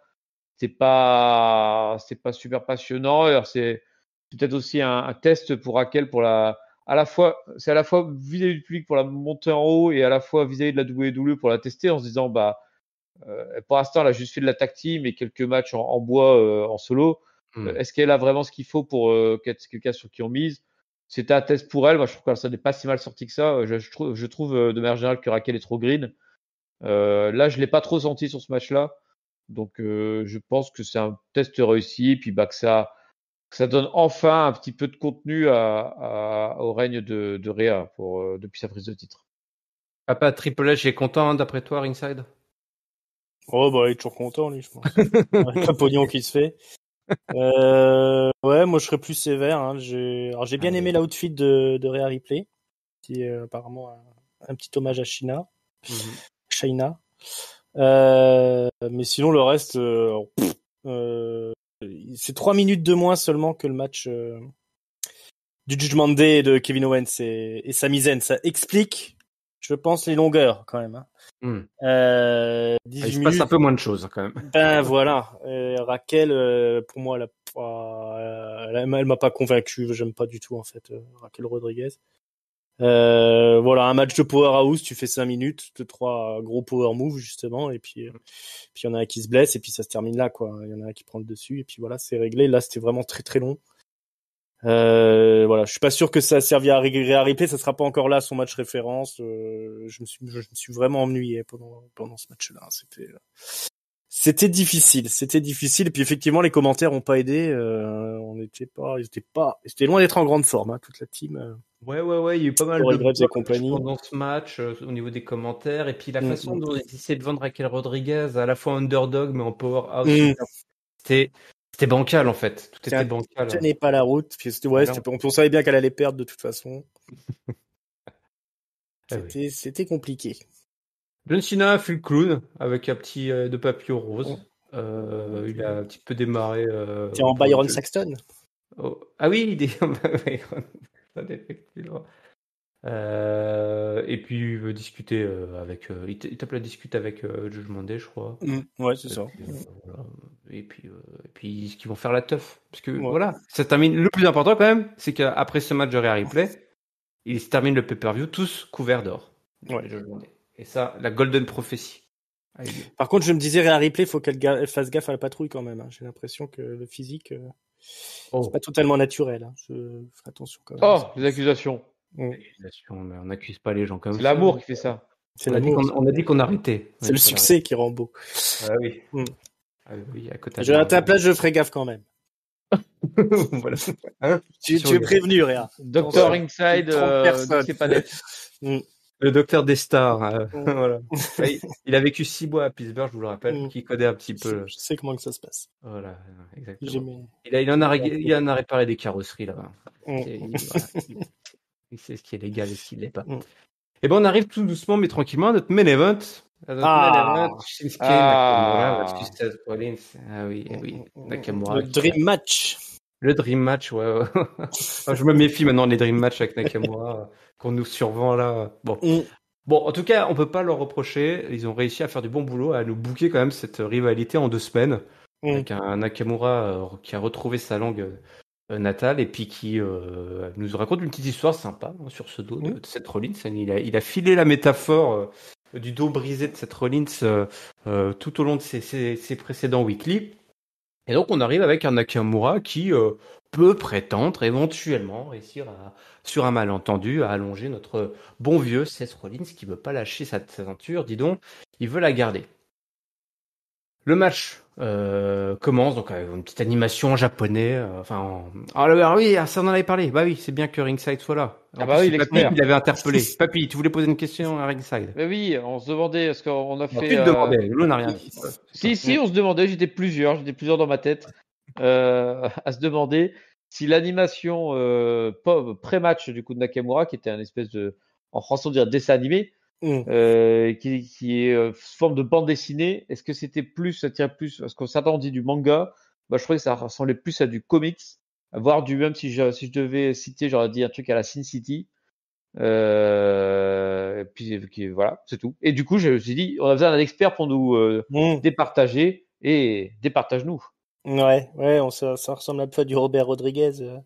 C'est pas, c'est pas super passionnant. Alors c'est peut-être aussi un, un test pour Raquel pour la, à la fois, c'est à la fois vis-à-vis du public pour la monter en haut et à la fois vis-à-vis de la WWE pour la tester en se disant, bah, euh, pour l'instant, elle a juste fait de la team et quelques matchs en, en bois euh, en solo. Hmm. Euh, Est-ce qu'elle a vraiment ce qu'il faut pour euh, quelqu'un sur qui on mise? C'était un test pour elle. Moi, je trouve que ça n'est pas si mal sorti que ça. Je, je trouve, je trouve euh, de manière générale que Raquel est trop green. Euh, là, je l'ai pas trop senti sur ce match-là. Donc, euh, je pense que c'est un test réussi. Puis, bah, que ça, que ça donne enfin un petit peu de contenu à, à- au règne de, de Rhea pour, euh, depuis sa prise de titre. Papa Triple H est content hein, d'après toi, Ringside? Oh, bah, il est toujours content, lui, je pense. Avec le pognon qui se fait. Euh, ouais, moi, je serais plus sévère. Hein. J'ai, alors, j'ai bien aimé l'outfit de, de Rhea Ripley, qui est euh, apparemment un, un petit hommage à China. China. Euh, mais sinon, le reste, euh, euh, c'est trois minutes de moins seulement que le match du Judgment Day de Kevin Owens et, et Sami Zayn. Ça explique, je pense les longueurs quand même. Hein. Hmm. Euh, Ah, 18 Il se passe minutes. un peu moins de choses quand même. Ben voilà. Raquel, euh, pour moi, elle, a pas- euh, elle, elle m'a pas convaincu. J'aime pas du tout en fait Raquel Rodriguez. Euh, voilà, un match de powerhouse, tu fais 5 minutes, deux trois gros power moves justement, et puis euh, puis il y en a un qui se blesse et puis ça se termine là quoi. Il y en a un qui prend le dessus et puis voilà, c'est réglé. Là, c'était vraiment très très long. Euh, voilà, je suis pas sûr que ça a servi à Ré- à Ripley, ça sera pas encore là son match référence. Euh, je me suis je, me suis vraiment ennuyé pendant pendant ce match-là. C'était c'était difficile, c'était difficile. Et puis effectivement, les commentaires ont pas aidé. Euh, on n'était pas, ils étaient pas, ils étaient loin d'être en grande forme, hein, toute la team. euh. Ouais, ouais, ouais, il y a eu pas mal de compagnie. pendant ce match euh, au niveau des commentaires. Et puis la Mm, façon mm. dont ils essayaient de vendre Raquel Rodriguez, à la fois underdog mais en powerhouse, Mm. c'était c'était bancal en fait. Tout était bancal. tenait pas la route. C'était, ouais, c'était- on, on savait bien qu'elle allait perdre de toute façon. Ah oui. C'était, c'était compliqué. John Cena a fait le clown avec un petit euh, de papillon rose. Euh, il a un petit peu démarré. Euh, C'était en Byron Saxton. Oh, Ah oui, il est en Byron. Effectivement. Euh, et puis il veut discuter avec. il tape la discute avec euh, Judgment Day, je crois. Mm, ouais, c'est ça. Et puis, voilà. Et puis, et puis, ce qu'ils vont faire la teuf. Parce que Ouais. voilà, ça termine. Le plus important quand même, c'est qu'après ce match de Rhea Ripley, ils se terminent le pay-per-view tous couverts d'or. Ouais. Les Judgment Day. Et ça, la Golden Prophecy. Par contre, je me disais, Rhea Ripley, faut qu'elle ga- fasse gaffe à la patrouille quand même. hein. J'ai l'impression que le physique, euh, Oh. c'est pas totalement naturel. hein. Je ferai attention quand même. Oh, les accusations. Mm. Mais on n'accuse pas les gens comme ça. C'est l'amour qui fait ça. C'est On a dit qu'on on a dit qu'on arrêtait. C'est le succès qui rend beau. Ah oui. Mm. Ah oui, à côté. Je, à ta place, je ferai gaffe quand même. voilà. Hein Tu, es prévenu, Réa. Docteur. Inside, euh, personnes. c'est pas net. Le docteur des stars. euh, Mm. voilà. Il- Il a vécu six mois à Pittsburgh, je vous le rappelle, Mm. qui connaît un petit peu. je sais comment que ça se passe. Voilà, exactement. Il, a, il, en a, il en a réparé des carrosseries là-bas. Mm. Et il, voilà, il- sait ce qui est légal et ce qui ne l'est pas. Mm. Et ben on arrive tout doucement mais tranquillement à notre main event. À notre Ah. main event, Shinsuke Ah. Nakamura Rollins. Ah oui, eh oui, Nakamura. Le qui- Dream Match. Le Dream Match, ouais. je me méfie maintenant des Dream Match avec Nakamura euh, qu'on nous survend là. Bon. Mm. Bon, en tout cas, on peut pas leur reprocher. Ils ont réussi à faire du bon boulot, à nous booker quand même cette rivalité en deux semaines. Mm. Avec un Nakamura euh, qui a retrouvé sa langue euh, natale et puis qui euh, nous raconte une petite histoire sympa hein, sur ce dos de, Mm. de Seth Rollins. Il a, il a filé la métaphore euh, du dos brisé de Seth Rollins euh, tout au long de ses, ses- ses précédents weekly. Et donc on arrive avec un Nakamura qui euh, peut prétendre éventuellement réussir à, sur un malentendu à allonger notre bon vieux Seth Rollins qui veut pas lâcher sa sa ceinture, dis donc, il veut la garder. Le match euh, commence donc avec une petite animation en japonais, euh, enfin en... ah là, ah oui, ah, ça on en avait parlé. Bah oui, c'est bien que Ringside soit là. Ah bah oui, c'est Papy qui l'avait interpellé. Papy, tu voulais poser une question à Ringside? Mais oui, on se demandait, est-ce qu'on a Tu fait. te euh, demandais, nous on n'a rien dit. Si, si, on se demandait, j'étais plusieurs, j'étais plusieurs dans ma tête, euh, à se demander si l'animation euh, pré-match du coup de Nakamura, qui était un espèce de, en français on dirait dessin animé, Mm. euh, qui, qui est euh, forme de bande dessinée, est-ce que c'était plus, ça tient plus, parce qu'on certains ont dit du manga, bah, je trouvais que ça ressemblait plus à du comics, à voir du même si je, si je devais citer, j'aurais dit un truc à la Sin City. Euh, et puis, qui- voilà, c'est tout. Et du coup, je me suis dit, on a besoin d'un expert pour nous euh, Mm. départager et départage-nous. Ouais, ouais, on, ça, ça ressemble un peu à du Robert Rodriguez. euh.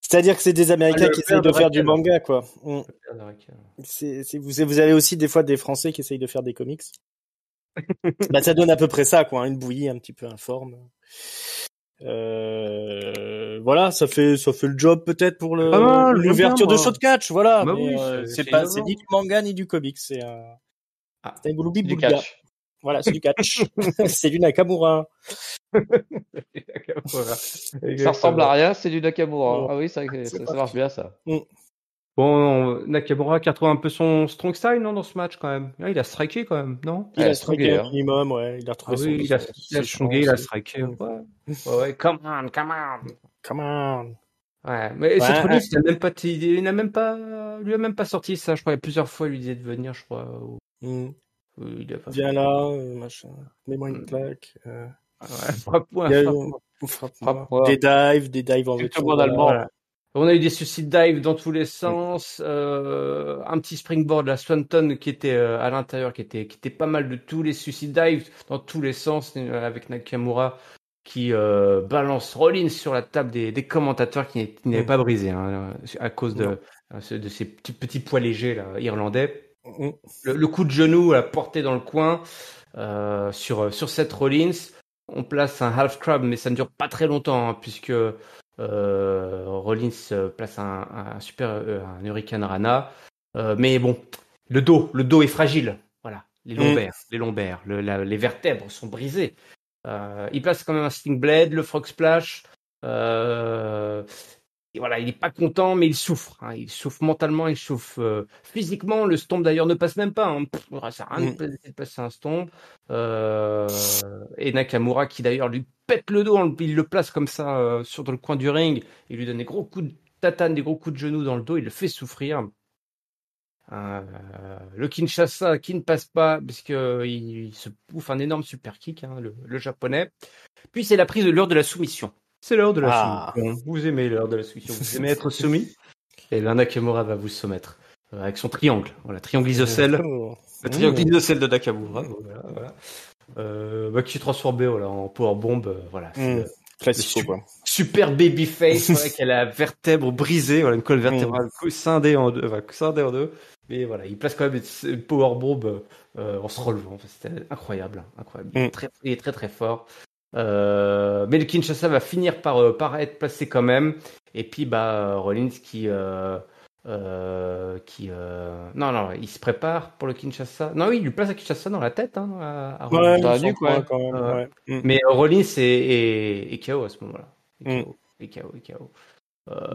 C'est-à-dire que c'est des Américains Ah, qui essayent de de faire du manga, quoi. Mm. C'est, vous, vous avez aussi des fois des Français qui essayent de faire des comics. bah, ça donne à peu près ça, quoi, hein, une bouillie un petit peu informe. Euh, voilà, ça fait ça fait le job peut-être pour le mal, j'aime l'ouverture de show de catch, voilà. Bah oui, euh, c'est- pas c'est ni du manga ni du comics, c'est un Ah, c'est un gloubi Du catch. Voilà, c'est du catch. c'est du Nakamura. Ça ressemble à rien, c'est du Nakamura. Ah oui, ça, marche bien ça. Bon, Nakamura qui a retrouvé un peu son strong style, non, dans ce match, quand même. Ah, il a striké, quand même, non? Il Ouais, a bien, un hein. minimum, ouais. Il a Ah retrouvé son, oui, il a, il a ses strongé, il a striké. Mm. Ouais, ouais, ouais, come on, come on. Come on. Ouais, mais Ouais, cette ouais. release, il n'a même pas, il n'a même pas, lui a même pas sorti ça, je crois. Il y a plusieurs fois, il lui disait de venir, je crois. ou- Mm. Ou il a pas fait. euh, machin. Mets-moi une Mm. claque. euh. Ouais, frappe-moi. Des dives, des dives en retour. Voilà. On a eu des suicide dive dans tous les sens, euh, un petit springboard la Swanton qui était euh, à l'intérieur, qui était qui était pas mal de tous les suicide dives dans tous les sens euh, avec Nakamura qui euh, balance Rollins sur la table des, des commentateurs qui n'avaient Mm. pas brisé hein, à cause de euh, de ces petits petits poids légers là irlandais. Le, le coup de genou à porter dans le coin euh, sur sur cette Rollins. On place un half crab, mais ça ne dure pas très longtemps hein, puisque euh, Rollins euh, place un, un super euh, un Hurricane Rana. Mais bon, le dos, le dos est fragile. Voilà, les Mm. lombaires, les lombaires, le- la- les vertèbres sont brisées. Il place quand même un Sting Blade, le Frog Splash. Euh, et voilà, il n'est pas content, mais il souffre. hein. Il souffre mentalement, il souffre euh, physiquement. Le stomp d'ailleurs ne passe même pas. Hein. Pff, ça rien de Mm. passer un stomp. Euh, et Nakamura qui d'ailleurs lui pète le dos, hein. il le place comme ça euh, sur dans le coin du ring. Il lui donne des gros coups de tatane, des gros coups de genoux dans le dos. Il le fait souffrir. Le Kinshasa qui ne passe pas parce que il se bouffe un énorme super kick, hein, le, le japonais. Puis c'est la prise de l'heure de la soumission. C'est l'heure de la Ah. soumission. Vous aimez l'heure de la soumission. Vous aimez être soumis. Et là, Nakamura va vous soumettre euh, avec son triangle. Voilà, triangle isocèle. Le triangle Mm. isocèle de Nakamura. Voilà, voilà. Euh, bah, qui se transforme voilà, en powerbomb. euh, voilà, Mm. Le quoi. super babyface voilà, qui a la vertèbre brisée, voilà, une colonne Mm. vertébrale scindée en deux. Enfin, scindée en deux. Mais voilà, il place quand même une powerbomb euh, en se relevant. Enfin, C'était incroyable, incroyable. Il est très, il est très très fort. Euh, mais le Kinshasa va finir par, euh, par être placé quand même. Et puis bah Rollins qui euh, euh, qui euh... non non il se prépare pour le Kinshasa. Non oui il lui place le Kinshasa dans la tête hein, à, à Rollins. Ouais, ouais. quand même, ouais. Mm. Mais euh, Rollins est, est, est KO à ce moment-là. Est Mm. KO, est KO, est KO.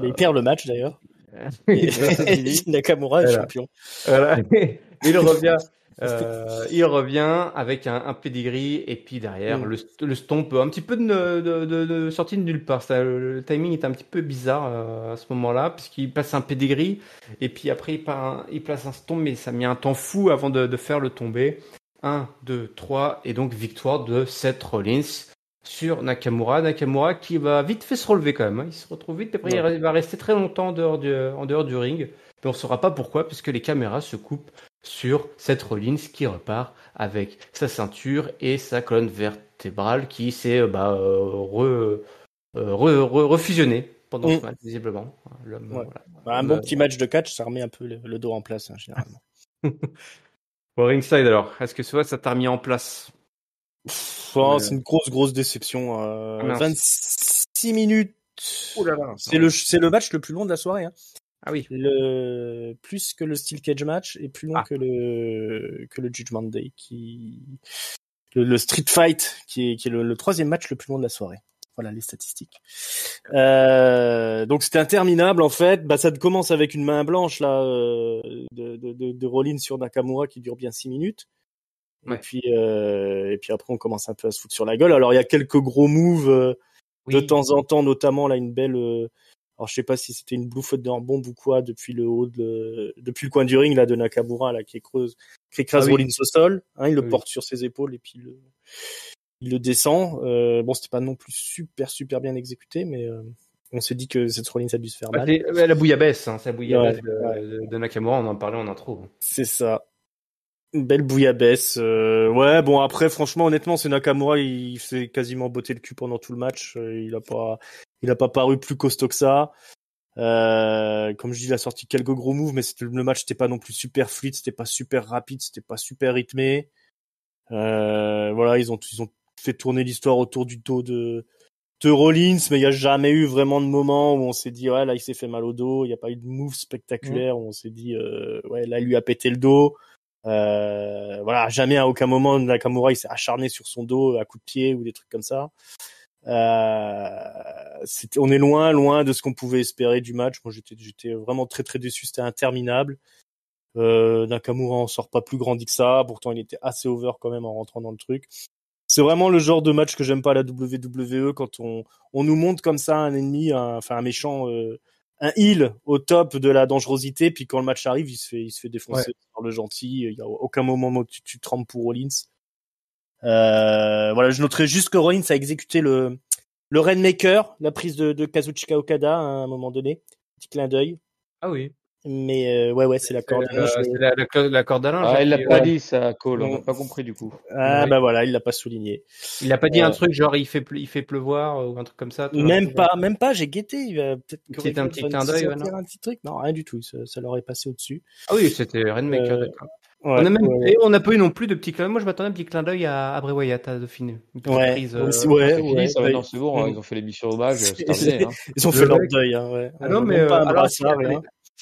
Mais il perd le match d'ailleurs. Nakamura est Voilà. champion. Voilà. il revient. Euh, il revient avec un, un pedigree et puis derrière Mm. le, le stomp un petit peu de, de, de, de sortie de nulle part. Ça, le, le timing est un petit peu bizarre euh, à ce moment-là puisqu'il passe un pedigree et puis après il, part un- il place un stomp mais ça met un temps fou avant de, de faire le tomber. 1, 2, 3 et donc victoire de Seth Rollins sur Nakamura. Nakamura qui va vite fait se relever quand même. hein. Il se retrouve vite. Après, il va rester très longtemps en dehors du, en dehors du ring. Mais on ne saura pas pourquoi, puisque les caméras se coupent sur Seth Rollins qui repart avec sa ceinture et sa colonne vertébrale qui s'est euh, bah, euh, re, euh, re- re- refusionnée pendant Mm. ce match, visiblement. L'homme, Ouais. voilà. Bah, un bon petit match de catch, ça remet un peu le, le dos en place, hein, généralement. Au ringside alors, est-ce que ça, ça t'a remis en place? Oh, Ouais. C'est une grosse, grosse déception. Euh, Ah, mince. 26 minutes. le, c'est le match le plus long de la soirée. Hein. Ah oui. Le, plus que le Steel Cage match et plus long Ah. que le, que le Judgment Day qui, le, le Street Fight qui est, qui est le, le troisième match le plus long de la soirée. Voilà les statistiques. Euh, donc c'était interminable en fait. Bah ça commence avec une main blanche là euh, de, de, de, de Rollins sur Nakamura qui dure bien six minutes. Et Ouais. puis euh, et puis après on commence un peu à se foutre sur la gueule. Alors il y a quelques gros moves euh, de temps en temps, notamment là une belle. Alors je sais pas si c'était une Blue Thunder Bomb ou quoi depuis le haut de, depuis le coin du ring là de Nakamura là qui creuse, qui écrase Ah oui. Rollins au sol. Hein, il le Oui. porte sur ses épaules et puis il le, il le descend. Euh, bon c'était pas non plus super super bien exécuté, mais euh, on s'est dit que cette Rollins a dû se faire Bah, mal. la bouillabaisse, hein, la bouillabaisse Ouais, de, ouais. de- de Nakamura, on en parlait en intro. C'est ça. Une belle bouillabaisse. Euh, ouais, bon après, franchement, honnêtement, c'est Nakamura, il s'est quasiment botté le cul pendant tout le match. Euh, Il a pas, il a pas paru plus costaud que ça. Euh, comme je dis, il a sorti quelques gros moves, mais le match c'était pas non plus super fluide, c'était pas super rapide, c'était pas super rythmé. Euh, voilà, ils ont, ils ont fait tourner l'histoire autour du dos de, de Rollins, mais il y a jamais eu vraiment de moment où on s'est dit ouais là il s'est fait mal au dos, il n'y a pas eu de move spectaculaire où on s'est dit euh, ouais là il lui a pété le dos. Euh, voilà, jamais à aucun moment Nakamura il s'est acharné sur son dos à coup de pied ou des trucs comme ça. Euh, on est loin, loin de ce qu'on pouvait espérer du match. Moi, j'étais, j'étais vraiment très, très déçu. C'était interminable. Euh, Nakamura en sort pas plus grandi que ça. Pourtant, il était assez over quand même en rentrant dans le truc. C'est vraiment le genre de match que j'aime pas à la WWE quand on, on nous montre comme ça un ennemi, un- enfin un méchant, euh, un heel au top de la dangerosité, puis quand le match arrive, il se fait, il se fait défoncer par le gentil. Il y a aucun moment où tu, tu trembles pour Rollins. Euh, voilà, je noterai juste que Rollins a exécuté le, le Rainmaker, la prise de, de Kazuchika Okada à un moment donné. petit clin d'œil. Ah oui. Mais euh, ouais, ouais, c'est la corde. Euh, c'est la, la, la corde à linge. Ah, il l'a qui- pas ouais. dit ça, Cole. On Non. n'a pas compris du coup. Ah Ouais. bah voilà, il l'a pas souligné. Il a pas dit un Euh, truc genre il fait il fait pleuvoir ou un truc comme ça. toi Même pas, même pas. J'ai guetté. Il va peut-être Petit- corriger un petit clin d'œil, ouais, un petit truc. Non, rien du tout. Ça, ça leur est passé au-dessus. Ah oui, c'était Rainmaker, Euh. Ouais, on a même, ouais, et on n'a pas eu non plus de petit clin. Moi, je m'attendais à un petit clin d'œil à, à Bray Wyatt, à Dauphine. Ouais, prise, euh, ouais, C'est fini, ouais, ouais. c'est bon. hein, Mm. Ils ont fait l'émission hommage, terminé. Hein. Ils ont Le fait leur deuil, hein, ouais. Ah non, Ouais, mais euh, un alors,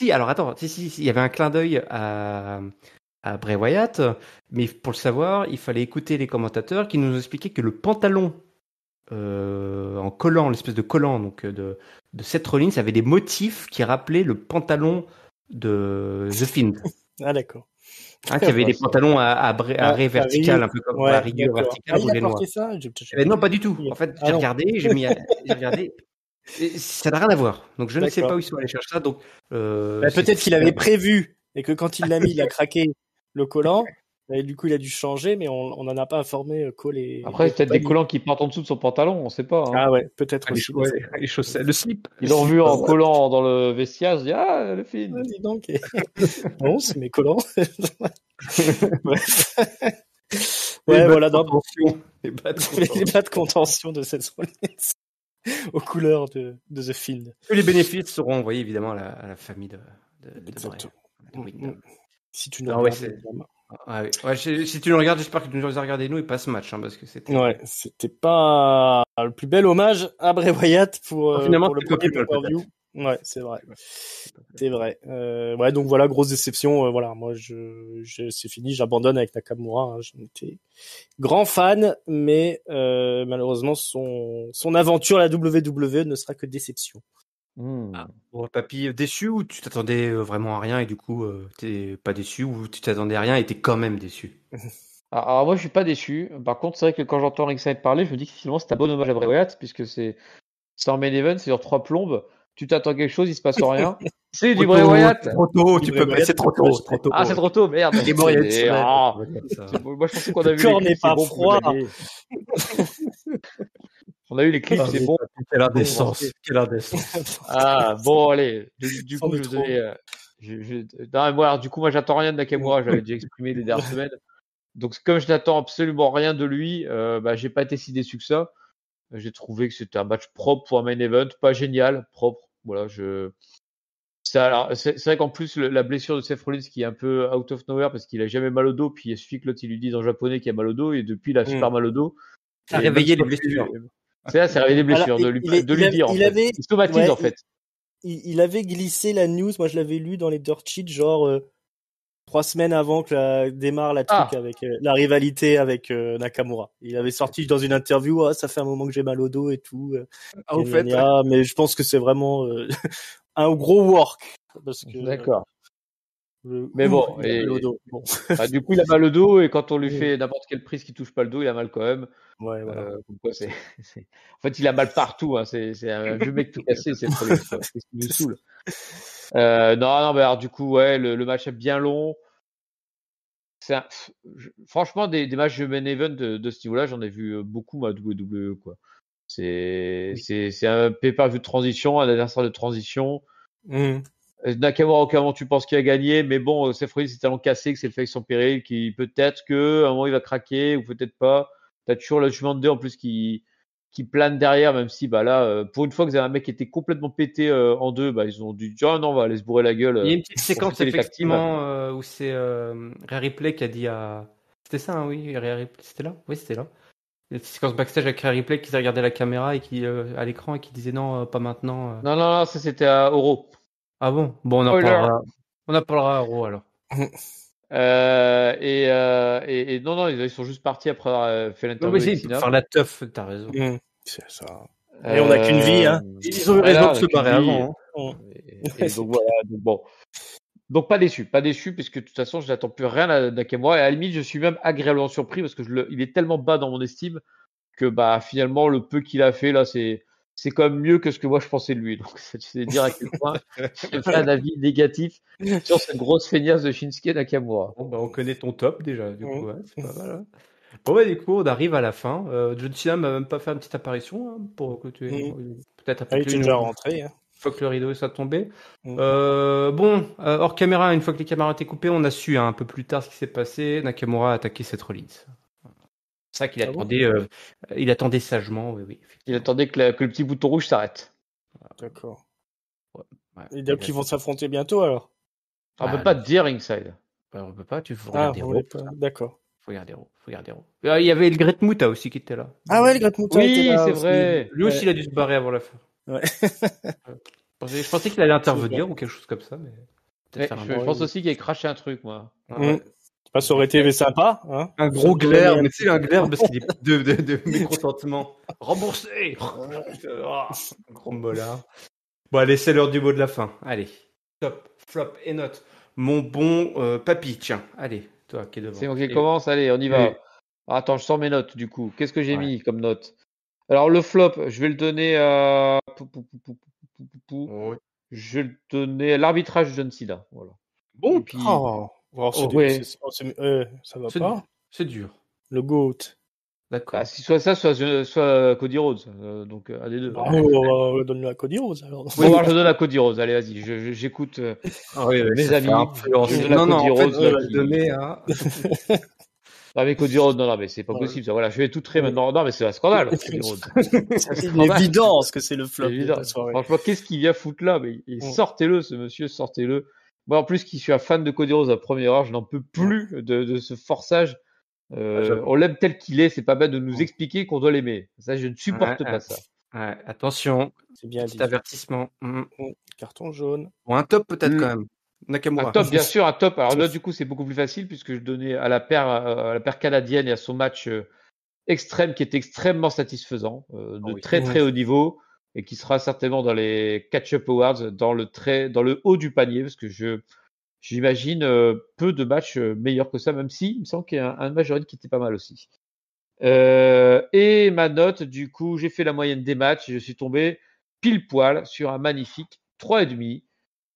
si, alors attends, si, si, si, il y avait un clin d'œil à, à Bray Wyatt, mais pour le savoir, il fallait écouter les commentateurs qui nous expliquaient que le pantalon euh, en collant, l'espèce de collant donc euh, de, de Seth Rollins avait des motifs qui rappelaient le pantalon de The Fiend. Ah d'accord. Hein, qui avait des pantalons à, à, à Ah, verticale, rayures. un peu comme Ouais, à rigueur verticale, Ah, il a porté ça? Eh ben non, pas du tout. En fait, Ah j'ai non. regardé, j'ai mis, j'ai regardé. Ça n'a rien à voir. Donc je ne sais pas où ils sont allés chercher ça. Donc euh, Bah, Peut-être qu'il avait prévu et que quand il l'a mis, il a craqué le collant. Et du coup, il a dû changer, mais on n'en a pas informé euh, Cole et. Après, c'est peut-être des collants qui partent en dessous de son pantalon, on sait pas. hein. Ah ouais, peut-être les, aussi. chaussures, ouais, les chaussettes, le slip. Ils l'ont vu en Ouais. collant dans le vestiaire, se disent Ah, le film Ah, dis donc. bon, c'est mes collants. Bref. Les ouais, bas de voilà, dans. Les bas de contention. les pas de contention de cette Rollins aux couleurs de, de The Field. Tous les bénéfices seront envoyés évidemment à la, à la famille de, de, de Windham. Si tu nous Ah regardes. Ah. Ouais, si tu nous regardes, j'espère que tu nous as regardé nous et pas ce match, hein, parce que c'était. Ouais, c'était pas le plus bel hommage à Bray Wyatt pour, euh, Finalement, pour le premier. Ouais, c'est vrai. C'est vrai. Euh, ouais, donc voilà, grosse déception. Euh, voilà, moi, je, je c'est fini, j'abandonne avec Nakamura. Hein, J'en étais grand fan, mais euh, malheureusement, son son aventure à la WWE ne sera que déception. Bon, papy, déçu ou tu t'attendais vraiment à rien et du coup euh, t'es pas déçu ou tu t'attendais à rien et t'es quand même déçu? Alors, alors, moi, je suis pas déçu. Par contre, c'est vrai que quand j'entends Ringside parler, je me dis que finalement, c'est un bon hommage à Bray Wyatt, puisque c'est c'est en main event, c'est sur trois plombes. Tu t'attends quelque chose, il se passe rien. C'est du Bray Wyatt. Trop tôt, tu peux Wyatt, c'est trop tôt, c'est trop tôt. Ah, c'est trop tôt, merde. Ah. C'est bon, Moi, je pensais qu'on a Le vu corps les n'est pas froid. On a eu les clips, Ah, c'est bon. Quelle indécence, quelle indécence. Ah, bon, allez. Du, coup, je devais, euh, je, je- non, mais moi, alors, du coup, moi, j'attends rien de Nakamura. J'avais déjà exprimé les dernières semaines. Donc, comme je n'attends absolument rien de lui, euh, bah, j'ai pas été si déçu que ça. J'ai trouvé que c'était un match propre pour un main event, pas génial, propre. Voilà, je. C'est alors, c'est c'est vrai qu'en plus le- la blessure de Seth Rollins qui est un peu out of nowhere parce qu'il a jamais mal au dos, puis il suffit que l'autre il lui dise en japonais qu'il a mal au dos et depuis il a super mal au dos. Ça a réveillé les blessures. C'est là, c'est réveillé les blessures, Alors, de lui, est- de lui a- dire en il fait. avait- Il somatise ouais, en fait. il, il avait glissé la news, moi je l'avais lu dans les dirt sheets, genre euh, trois semaines avant que la, démarre la truc Ah. avec euh, la rivalité avec euh, Nakamura. Il avait sorti dans une interview, ah, ça fait un moment que j'ai mal au dos et tout. euh, Ah, au fait, gna, mais je pense que c'est vraiment un gros work D'accord. Mais bon, et- dos. Du coup, il a mal au dos et quand on lui fait n'importe quelle prise qui touche pas le dos, il a mal quand même. ouais, voilà. Euh, En fait, il a mal partout. Hein. C'est, un vieux mec tout cassé, c'est le problème. quoi. C'est ce qui nous saoule? Euh, non, non, mais alors du coup, ouais, le, le match est bien long. Un- Franchement, des, des matchs de main event de, de ce niveau-là, j'en ai vu euh, beaucoup à WWE. Quoi. C'est, un pay-per-view de transition, un adversaire de transition. Mhm. Euh, Nakamura, où tu penses qu'il a gagné, mais bon, euh, Seth Rollins c'est tellement cassé que c'est le fait avec son péril qui peut-être que à un moment il va craquer ou peut-être pas. T'as toujours le Judgment Day en plus qui qui plane derrière, même si bah là, euh, pour une fois que vous avez un mec qui était complètement pété euh, en deux, bah ils ont dû dire ah non, on va aller se bourrer la gueule. Il y a une petite séquence effectivement euh, où c'est euh, Ripley qui a dit à. C'était ça, hein, oui, c'était là? Oui, c'était là. Il y a une petite séquence backstage avec Rhea Ripley qui regardé la caméra et qui à l'écran et qui disait non, pas maintenant. Non, non, non, ça c'était à Oro. Ah bon? Bon, on en Spoiler. parlera. On en parlera à Raw alors. Euh, et, euh, et, et non, non, ils, ils sont juste partis après avoir euh, fait Non, l'interview Cena. faire la teuf, t'as raison. Mhm. C'est ça. Et on n'a qu'une vie, hein. Ils ont eu raison on de se barrer avant. hein. Et, et donc voilà, donc bon. Donc pas déçu, pas déçu, puisque de toute façon, je n'attends plus rien à Nakamura. Et à la limite, je suis même agréablement surpris parce que je le, il est tellement bas dans mon estime que bah finalement, le peu qu'il a fait là, c'est c'est quand même mieux que ce que moi je pensais de lui. Donc c'est dire à quel point j'ai fait un avis négatif sur cette grosse feignasse de Shinsuke Nakamura. Bon, bah, on connaît ton top déjà, du coup, ouais, c'est pas mal. hein. Bon, bah, du coup, on arrive à la fin. Euh, John Cena m'a même pas fait une petite apparition hein, pour que tu aies Mhm. peut-être Ah, il une, déjà rentré. Hein. fois que le rideau soit tombé. Mm. Euh, bon, euh, hors caméra, une fois que les caméras étaient coupées, on a su hein, un peu plus tard ce qui s'est passé. Nakamura a attaqué cette release. C'est ça qu'il Ah bon attendait. euh, il attendait sagement, oui, oui. Il attendait que, la- que le petit bouton rouge s'arrête. D'accord. Ouais. Et donc ils vont s'affronter bientôt alors? On Ah, peut pas te dire ringside. Bah, on peut pas, tu faut Ah. D'accord. Faut regarder Raw, faut regarder Raw. Euh, Il y avait le Great Muta aussi qui était là. Ah ouais, le Great Muta Oui, c'est aussi. vrai. Lui aussi, Ouais. il a dû se barrer avant la fin. Ouais. Je pensais, qu'il allait intervenir ou quelque chose comme ça, mais. Ouais, je, je pense aussi qu'il a craché un truc, moi. Ah, Mm. ouais. Pas, ça aurait été sympa, hein. Un gros glaire, mais tu sais, un glaire parce qu'il est de, de, de mécontentement. Remboursé Un Gros molard. Bon, allez, c'est l'heure du mot de la fin. Allez, top, flop et note. Mon bon euh, papy, tiens, allez, toi qui es devant. C'est moi qui commence, allez, on y va. Oui. Ah, Attends, je sors mes notes du coup. Qu'est-ce que j'ai Ouais. mis comme note? Alors le flop, je vais le donner à. Oh, Je vais le donner à l'arbitrage de John Cena. Voilà. Bon, Et puis, Oh, C'est Oh, ouais. oh, euh, ça va pas. c'est dur. Le GOAT. D'accord. bah, si soit ça, soit, soit Cody Rhodes. Euh, donc euh, un des deux. Bah, on va donner à Cody Rhodes alors. Oui, alors, je le donne à Cody Rhodes. Allez, vas-y, je- je- j'écoute. euh, Ah oui, mes ça amis, je donne Non, non, Cody Rhodes, qui- donner à. Ah, mais Cody Rhodes, non, non, mais c'est pas Ouais. possible. Ça. Voilà, je vais tout traiter maintenant. Non, mais c'est un scandale. Cody Rhodes. C'est une évidence que c'est le flop la. Franchement, qu'est-ce qu'il vient foutre là mais. Sortez-le, ce monsieur, sortez-le. Moi, en plus, qui suis un fan de Cody Rhodes à première heure, je n'en peux plus de, de ce forçage. Euh, Ah, on l'aime tel qu'il est, c'est pas bête de nous expliquer qu'on doit l'aimer. Ça, je ne supporte Ouais, pas ouais. ça. Ouais, attention, C'est bien dit. avertissement. Mm. Carton jaune. Bon, un top peut-être Mm. quand même. Nakamura. Un top, bien sûr, un top. Alors là, du coup, c'est beaucoup plus facile puisque je donnais à la paire, à la paire canadienne et à son match euh, extrême qui est extrêmement satisfaisant, euh, de Ah oui. très très haut niveau et qui sera certainement dans les catch-up awards, dans le très, dans le haut du panier parce que je, j'imagine euh, peu de matchs euh, meilleurs que ça, même si il me semble qu'il y a un, un majorité qui était pas mal aussi. Euh, et ma note, du coup, j'ai fait la moyenne des matchs et je suis tombé pile poil sur un magnifique 3,5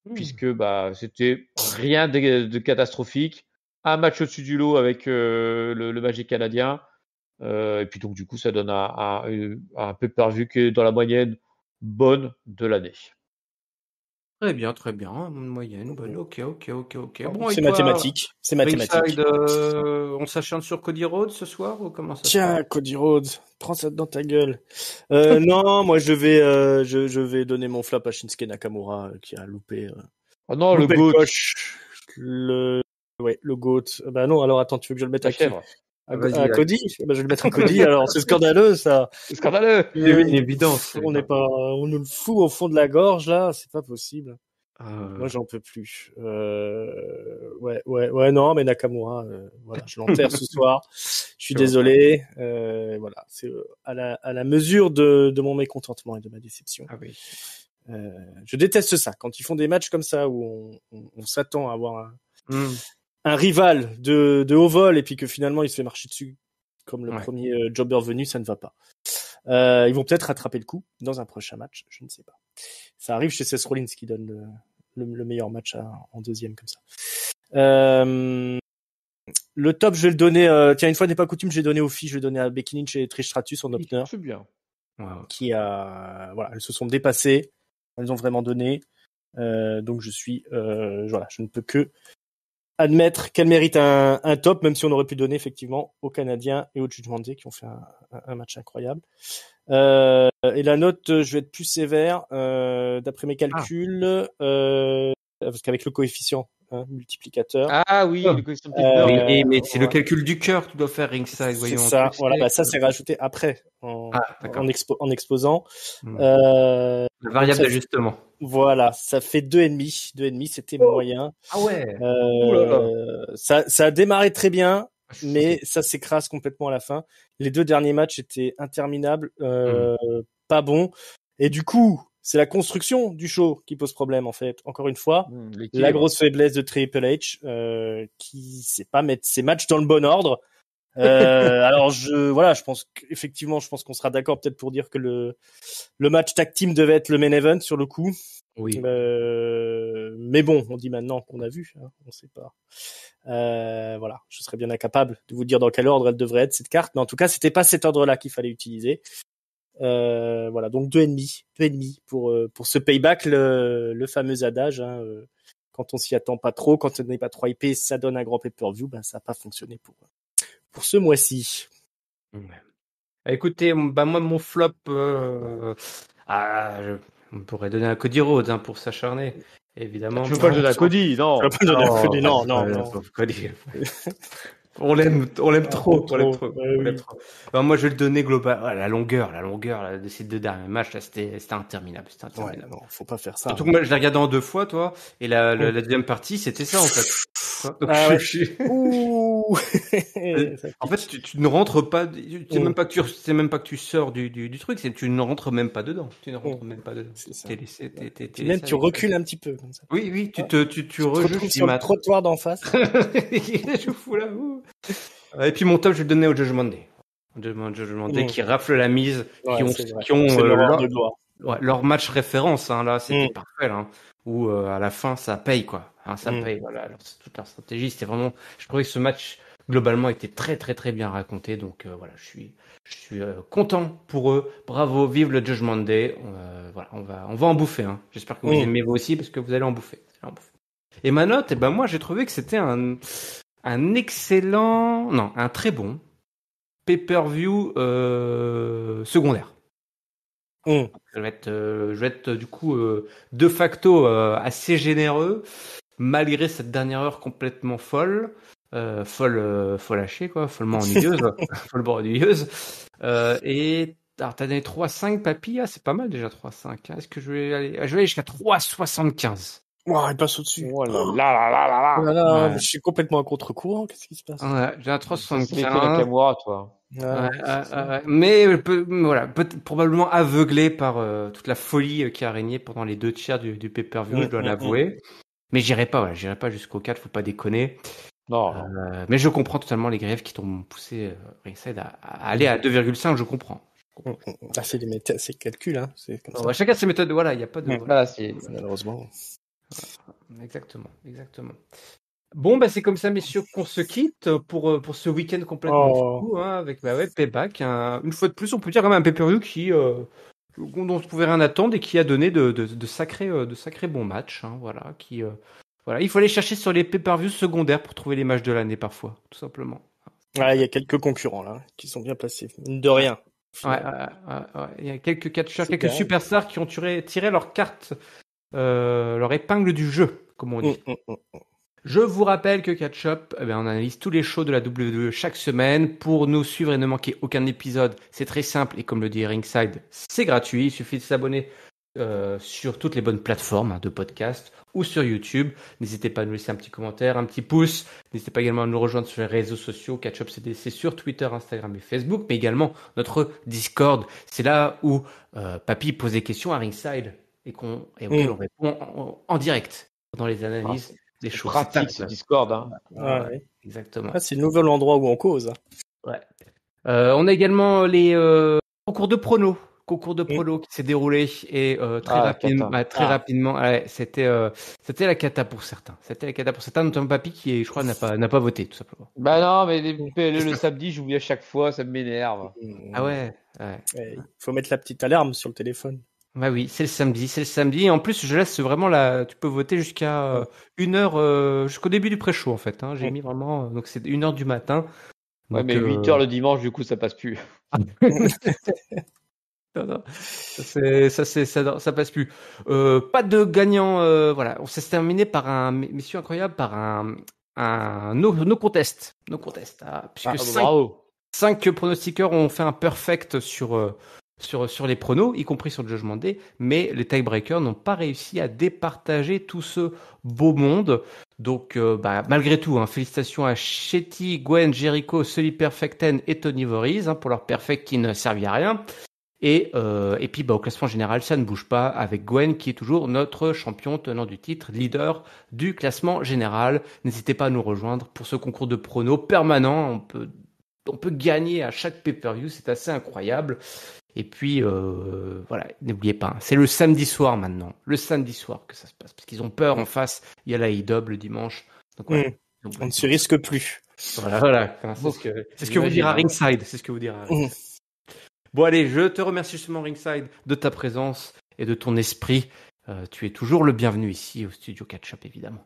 Mm. puisque bah c'était rien de, de catastrophique. Un match au-dessus du lot avec euh, le, le Magic canadien. Euh, et puis donc du coup ça donne un, un, un pay-per-view qui est dans la moyenne bonne de l'année. Très bien, très bien. Bonne moyenne. Bonne. Ok, ok, ok, ok. Bon, c'est mathématique. C'est mathématique. Euh, on s'acharne sur Cody Rhodes ce soir ou comment ça Tiens, Cody Rhodes, prends ça dans ta gueule. Euh, non, moi je vais, euh, je, je vais donner mon flop à Shinsuke Nakamura euh, qui a loupé. Oh non, le GOAT. Le, ouais, le goat. Bah non, alors attends, tu veux que je le mette à qui? Chèvre. à, à à- Cody bah, Je vais le mettre à Cody. alors c'est scandaleux ça. C'est scandaleux. C'est une évidence. On n'est pas, on nous le fout au fond de la gorge là, c'est pas possible. Euh, Moi j'en peux plus. Euh, ouais, ouais, ouais, non, mais Nakamura, euh, voilà, je l'enterre ce soir. Je suis désolé. Euh, voilà, c'est à la, à la mesure de, de mon mécontentement et de ma déception. Ah oui. Euh, je déteste ça quand ils font des matchs comme ça où on, on, on s'attend à avoir un, Mm. Un rival de, de haut vol et puis que finalement il se fait marcher dessus comme le Ouais. premier euh, jobber venu, ça ne va pas. Euh, ils vont peut-être rattraper le coup dans un prochain match, je ne sais pas. Ça arrive chez Seth Rollins qui donne le, le, le meilleur match à- en deuxième comme ça. Euh, le top, je vais le donner. euh, tiens, une fois n'est pas coutume, je vais donner aux filles, je vais donner à Becky Lynch et Trish Stratus en opener C'est bien. Qui a voilà, elles se sont dépassées, elles ont vraiment donné. Euh, donc je suis euh, voilà, je ne peux que admettre qu'elles méritent un, un top, même si on aurait pu donner effectivement aux Canadiens et aux Judgment Day qui ont fait un, match incroyable. Euh, et la note, euh, je vais être plus sévère euh, d'après mes calculs, euh, parce qu'avec le coefficient hein, multiplicateur. Ah oui, Oh. le question de Euh. Mais, c'est le calcul du cœur que tu dois faire ringside, c'est ça, voilà, bah, ça c'est rajouté après en, Ah, d'accord. en, expo- en exposant. Mm. Euh, La variable d'ajustement. Voilà, ça fait deux et demi. Deux et demi, c'était moyen. Ah ouais. Euh, là ça, ça a démarré très bien, mais ça s'écrase complètement à la fin. Les deux derniers matchs étaient interminables, euh, pas bons. Et du coup, c'est la construction du show qui pose problème en fait. Encore une fois, l'équilibre. la grosse faiblesse de Triple H, euh, qui sait pas mettre ses matchs dans le bon ordre. Euh, alors je voilà, je pense qu'effectivement, je pense qu'on sera d'accord peut-être pour dire que le le match tag team devait être le main event sur le coup. Oui. Euh, mais bon, on dit maintenant qu'on a vu, hein, on sait pas. Euh, voilà, je serais bien incapable de vous dire dans quel ordre elle devrait être cette carte, mais en tout cas, c'était pas cet ordre-là qu'il fallait utiliser. Euh, voilà, donc deux et demi, deux et demi pour euh, pour ce payback, le, le fameux adage. Hein, euh, quand on s'y attend pas trop, quand on n'est pas trop hypé, ça donne un grand pay-per-view. Ben ça n'a pas fonctionné pour pour ce mois-ci. Ouais. Écoutez, bah moi mon flop, euh, ah, je- on pourrait donner un Cody Rhodes hein, pour s'acharner, évidemment. Tu veux pas le donner à Cody, non. Je vais pas donner à Cody, non, non, non. Cody. on l'aime, on l'aime trop, on l'aime trop. Ouais, on oui. l'aime trop. Bah, moi je vais le donner global, ah, la longueur, la longueur là, de ces deux derniers matchs, là, c'était, c'était interminable, c'était Ouais, interminable. non, faut pas faire ça. Surtout que moi je l'ai regardé en deux fois, toi, et la, la, la deuxième partie c'était ça en fait. Donc, Ah je- ouais. je-. En fait, tu, tu ne rentres pas, tu sais Mm. même pas que tu, c'est même pas que tu sors du, du, du truc, c'est tu ne rentres même pas dedans. Tu ne rentres même pas dedans. T'es laissé, t'es, t'es, t'es Puis même laissé tu recules un petit peu comme ça. Oui, oui, tu te, tu, tu Tu rejuges sur le trottoir d'en face. je fous là. ouh. Et puis mon top, je vais le donner au Judgment Day. Judgment, Judgment Day Mm. qui rafle la mise, Ouais, qui ont, qui ont euh, leur, ouais, match référence. Hein, là, c'était parfait. Là, où euh, à la fin, ça paye quoi. Hein, ça Mm. paye. Voilà, leur- toute leur stratégie, c'était vraiment. Je trouvais que ce match globalement était très très très bien raconté. Donc euh, voilà, je suis je suis euh, content pour eux. Bravo, vive le Judgment Day. Euh, voilà, on va on va en bouffer. Hein. J'espère que vous Mm. aimez vous aussi parce que vous allez en bouffer. Vous allez en bouffer. Et ma note, eh ben moi j'ai trouvé que c'était un un excellent, non, un très bon pay-per-view euh, secondaire. Hum. Je vais être, euh, je vais être euh, du coup euh, de facto euh, assez généreux, malgré cette dernière heure complètement folle, euh, folle, euh, folle hachée quoi, follement ennuyeuse, follement ennuyeuse. Euh, et alors t'as donné 3,5 papy, ah, c'est pas mal déjà 3,5. hein. Est-ce que je vais aller, je vais aller jusqu'à 3,75. Ouah, il passe au-dessus. Oh là là là là là Oh là. Ouais. Je suis complètement à contre-courant. Qu'est-ce qui se passe? Ouais, j'ai un C'est l'effet 3,75. Nakamura, toi. Ouais, ouais. mais euh, peu- voilà, peut probablement aveuglé par euh, toute la folie euh, qui a régné pendant les deux tiers du, du pay-per-view, Mm, je dois mm, l'avouer. Mais j'irai pas, voilà, j'irai pas jusqu'au 4, faut pas déconner. Non. Euh, mais je comprends totalement les griefs qui t'ont poussé euh, Ringside à, à aller à 2,5, je comprends. Ah, c'est des méta- c'est calcul, hein. Comme ça. Ouais, chacun ses méthodes, voilà, il n'y a pas de. Mm. voilà. Voilà, c'est. Malheureusement. Exactement, exactement. Bon, bah c'est comme ça, messieurs, qu'on se quitte pour, euh, pour ce week-end complètement Oh. fou, hein, avec bah ouais, Payback. un- une fois de plus, on peut dire quand même un pay-per-view qui, euh, dont on ne pouvait rien attendre et qui a donné de, de, de sacrés, euh, de sacrés bons matchs. hein, voilà, qui, euh, voilà, il faut aller chercher sur les pay-per-views secondaires pour trouver les matchs de l'année parfois, tout simplement. Ah, il y a quelques concurrents là qui sont bien placés. De rien. Ouais, ouais, ouais, ouais. Il y a quelques catcheurs, quelques superstars qui ont tiré, tiré leur carte, leur épingle du jeu, comme on dit. Mm, mm, mm. Je vous rappelle que Catch Up, eh bien, on analyse tous les shows de la WWE chaque semaine. Pour nous suivre et ne manquer aucun épisode, c'est très simple et comme le dit Ringside, c'est gratuit. Il suffit de s'abonner euh, sur toutes les bonnes plateformes hein, de podcast ou sur YouTube. N'hésitez pas à nous laisser un petit commentaire, un petit pouce. N'hésitez pas également à nous rejoindre sur les réseaux sociaux. Catch Up CDC sur Twitter, Instagram et Facebook, mais également notre Discord. C'est là où euh, Papy pose des questions à Ringside et qu'on et auxquelles Mm. on répond en, en direct dans les analyses des C'est choses. pratique, ce Discord. Hein. Ouais, ouais. Exactement. Ah, c'est le nouvel endroit où on cause. Euh, on a également les euh, concours de pronos. Concours de Mm. pronos qui s'est déroulé et euh, très, Ah, rapidement, ouais, très Ah. rapidement, ouais, c'était euh, c'était la cata pour certains. C'était la cata pour certains, notamment Papy qui, je crois, n'a pas n'a pas voté tout simplement. Bah non, mais les PLE le samedi, j'oublie à chaque fois, ça m'énerve. Ah ouais. ouais. Ouais, Il faut mettre la petite alarme sur le téléphone. Bah oui, c'est le samedi, c'est le samedi. Et en plus, je laisse vraiment la. Tu peux voter jusqu'à euh, une heure, euh, jusqu'au début du pré-show en fait. Hein. J'ai mis vraiment. euh, Donc c'est une heure du matin. Ouais, Donc, mais euh, 8 heures le dimanche, du coup, ça passe plus. Non, non. Ça, c'est, ça, ça, ça passe plus. Euh, pas de gagnant. euh, voilà, on s'est terminé par un mission incroyable, par un, un no, no contest, no contest. Ah, puisque Ah, bah, cinq, bravo. cinq pronostiqueurs ont fait un perfect sur euh, sur sur les pronos, y compris sur le Judgment Day, mais les tiebreakers n'ont pas réussi à départager tout ce beau monde. Donc, euh, bah, malgré tout, hein, félicitations à Shetty, Gwen, Jericho, Sully Perfecten et Tony Voorhees hein, pour leur perfect qui ne servait à rien. Et, euh, et puis bah, au classement général, ça ne bouge pas avec Gwen qui est toujours notre champion tenant du titre, leader du classement général. N'hésitez pas à nous rejoindre pour ce concours de pronos permanent. On peut, on peut gagner à chaque pay-per-view, c'est assez incroyable. Et puis euh, voilà, n'oubliez pas, c'est le samedi soir maintenant, le samedi soir que ça se passe, parce qu'ils ont peur en face. Il y a la IW le dimanche. Donc, voilà. Mm. Donc, On ne se risque plus. voilà, voilà. C'est ce que, c'est ce que vous dira Ringside. C'est ce que vous dira. Mm. Bon, allez, je te remercie justement, Ringside, de ta présence et de ton esprit. Euh, tu es toujours le bienvenu ici au studio Catch-up, évidemment.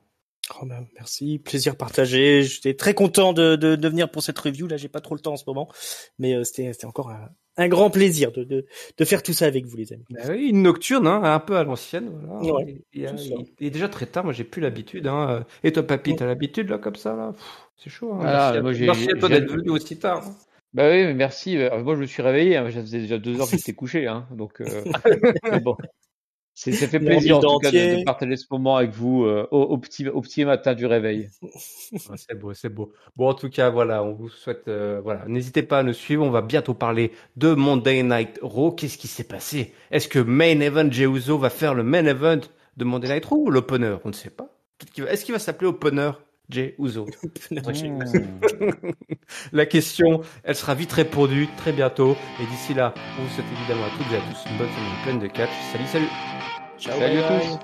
Oh ben, merci, plaisir partagé. J'étais très content de, de, de, venir pour cette review. Là, j'ai pas trop le temps en ce moment, mais euh, c'était c'était encore un, un, grand plaisir de, de, de faire tout ça avec vous, les amis. Bah oui, une nocturne, hein, un peu à l'ancienne. Voilà. Ouais, il, il, il, est déjà très tard. Moi, j'ai plus l'habitude. Hein. Et toi, papy, t'as l'habitude là comme ça là? C'est chaud. Hein. Ah, merci, moi, à, merci à toi d'être venu aussi tard. Hein. Bah oui, mais merci. Moi, je me suis réveillé. Hein. Ça faisait déjà deux heures que j'étais couché, hein. donc euh... bon. Ça fait plaisir en tout cas de, de, partager ce moment avec vous euh, au, au, petit, au petit matin du réveil. c'est beau, c'est beau. Bon, en tout cas, voilà, on vous souhaite, euh, voilà, n'hésitez pas à nous suivre. On va bientôt parler de Monday Night Raw. Qu'est-ce qui s'est passé? Est-ce que Main Event Jey Uso va faire le Main Event de Monday Night Raw ou l'Opener? On ne sait pas. Est-ce qu'il va s'appeler Opener Jay Uso. La question, elle sera vite répondue très bientôt. Et d'ici là, on vous souhaite évidemment à toutes et à tous une bonne semaine pleine de catch. Salut, salut. Ciao, salut bye à tous.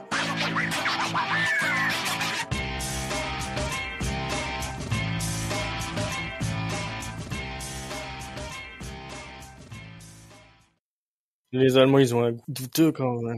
Les Allemands, ils ont un goût douteux quand même.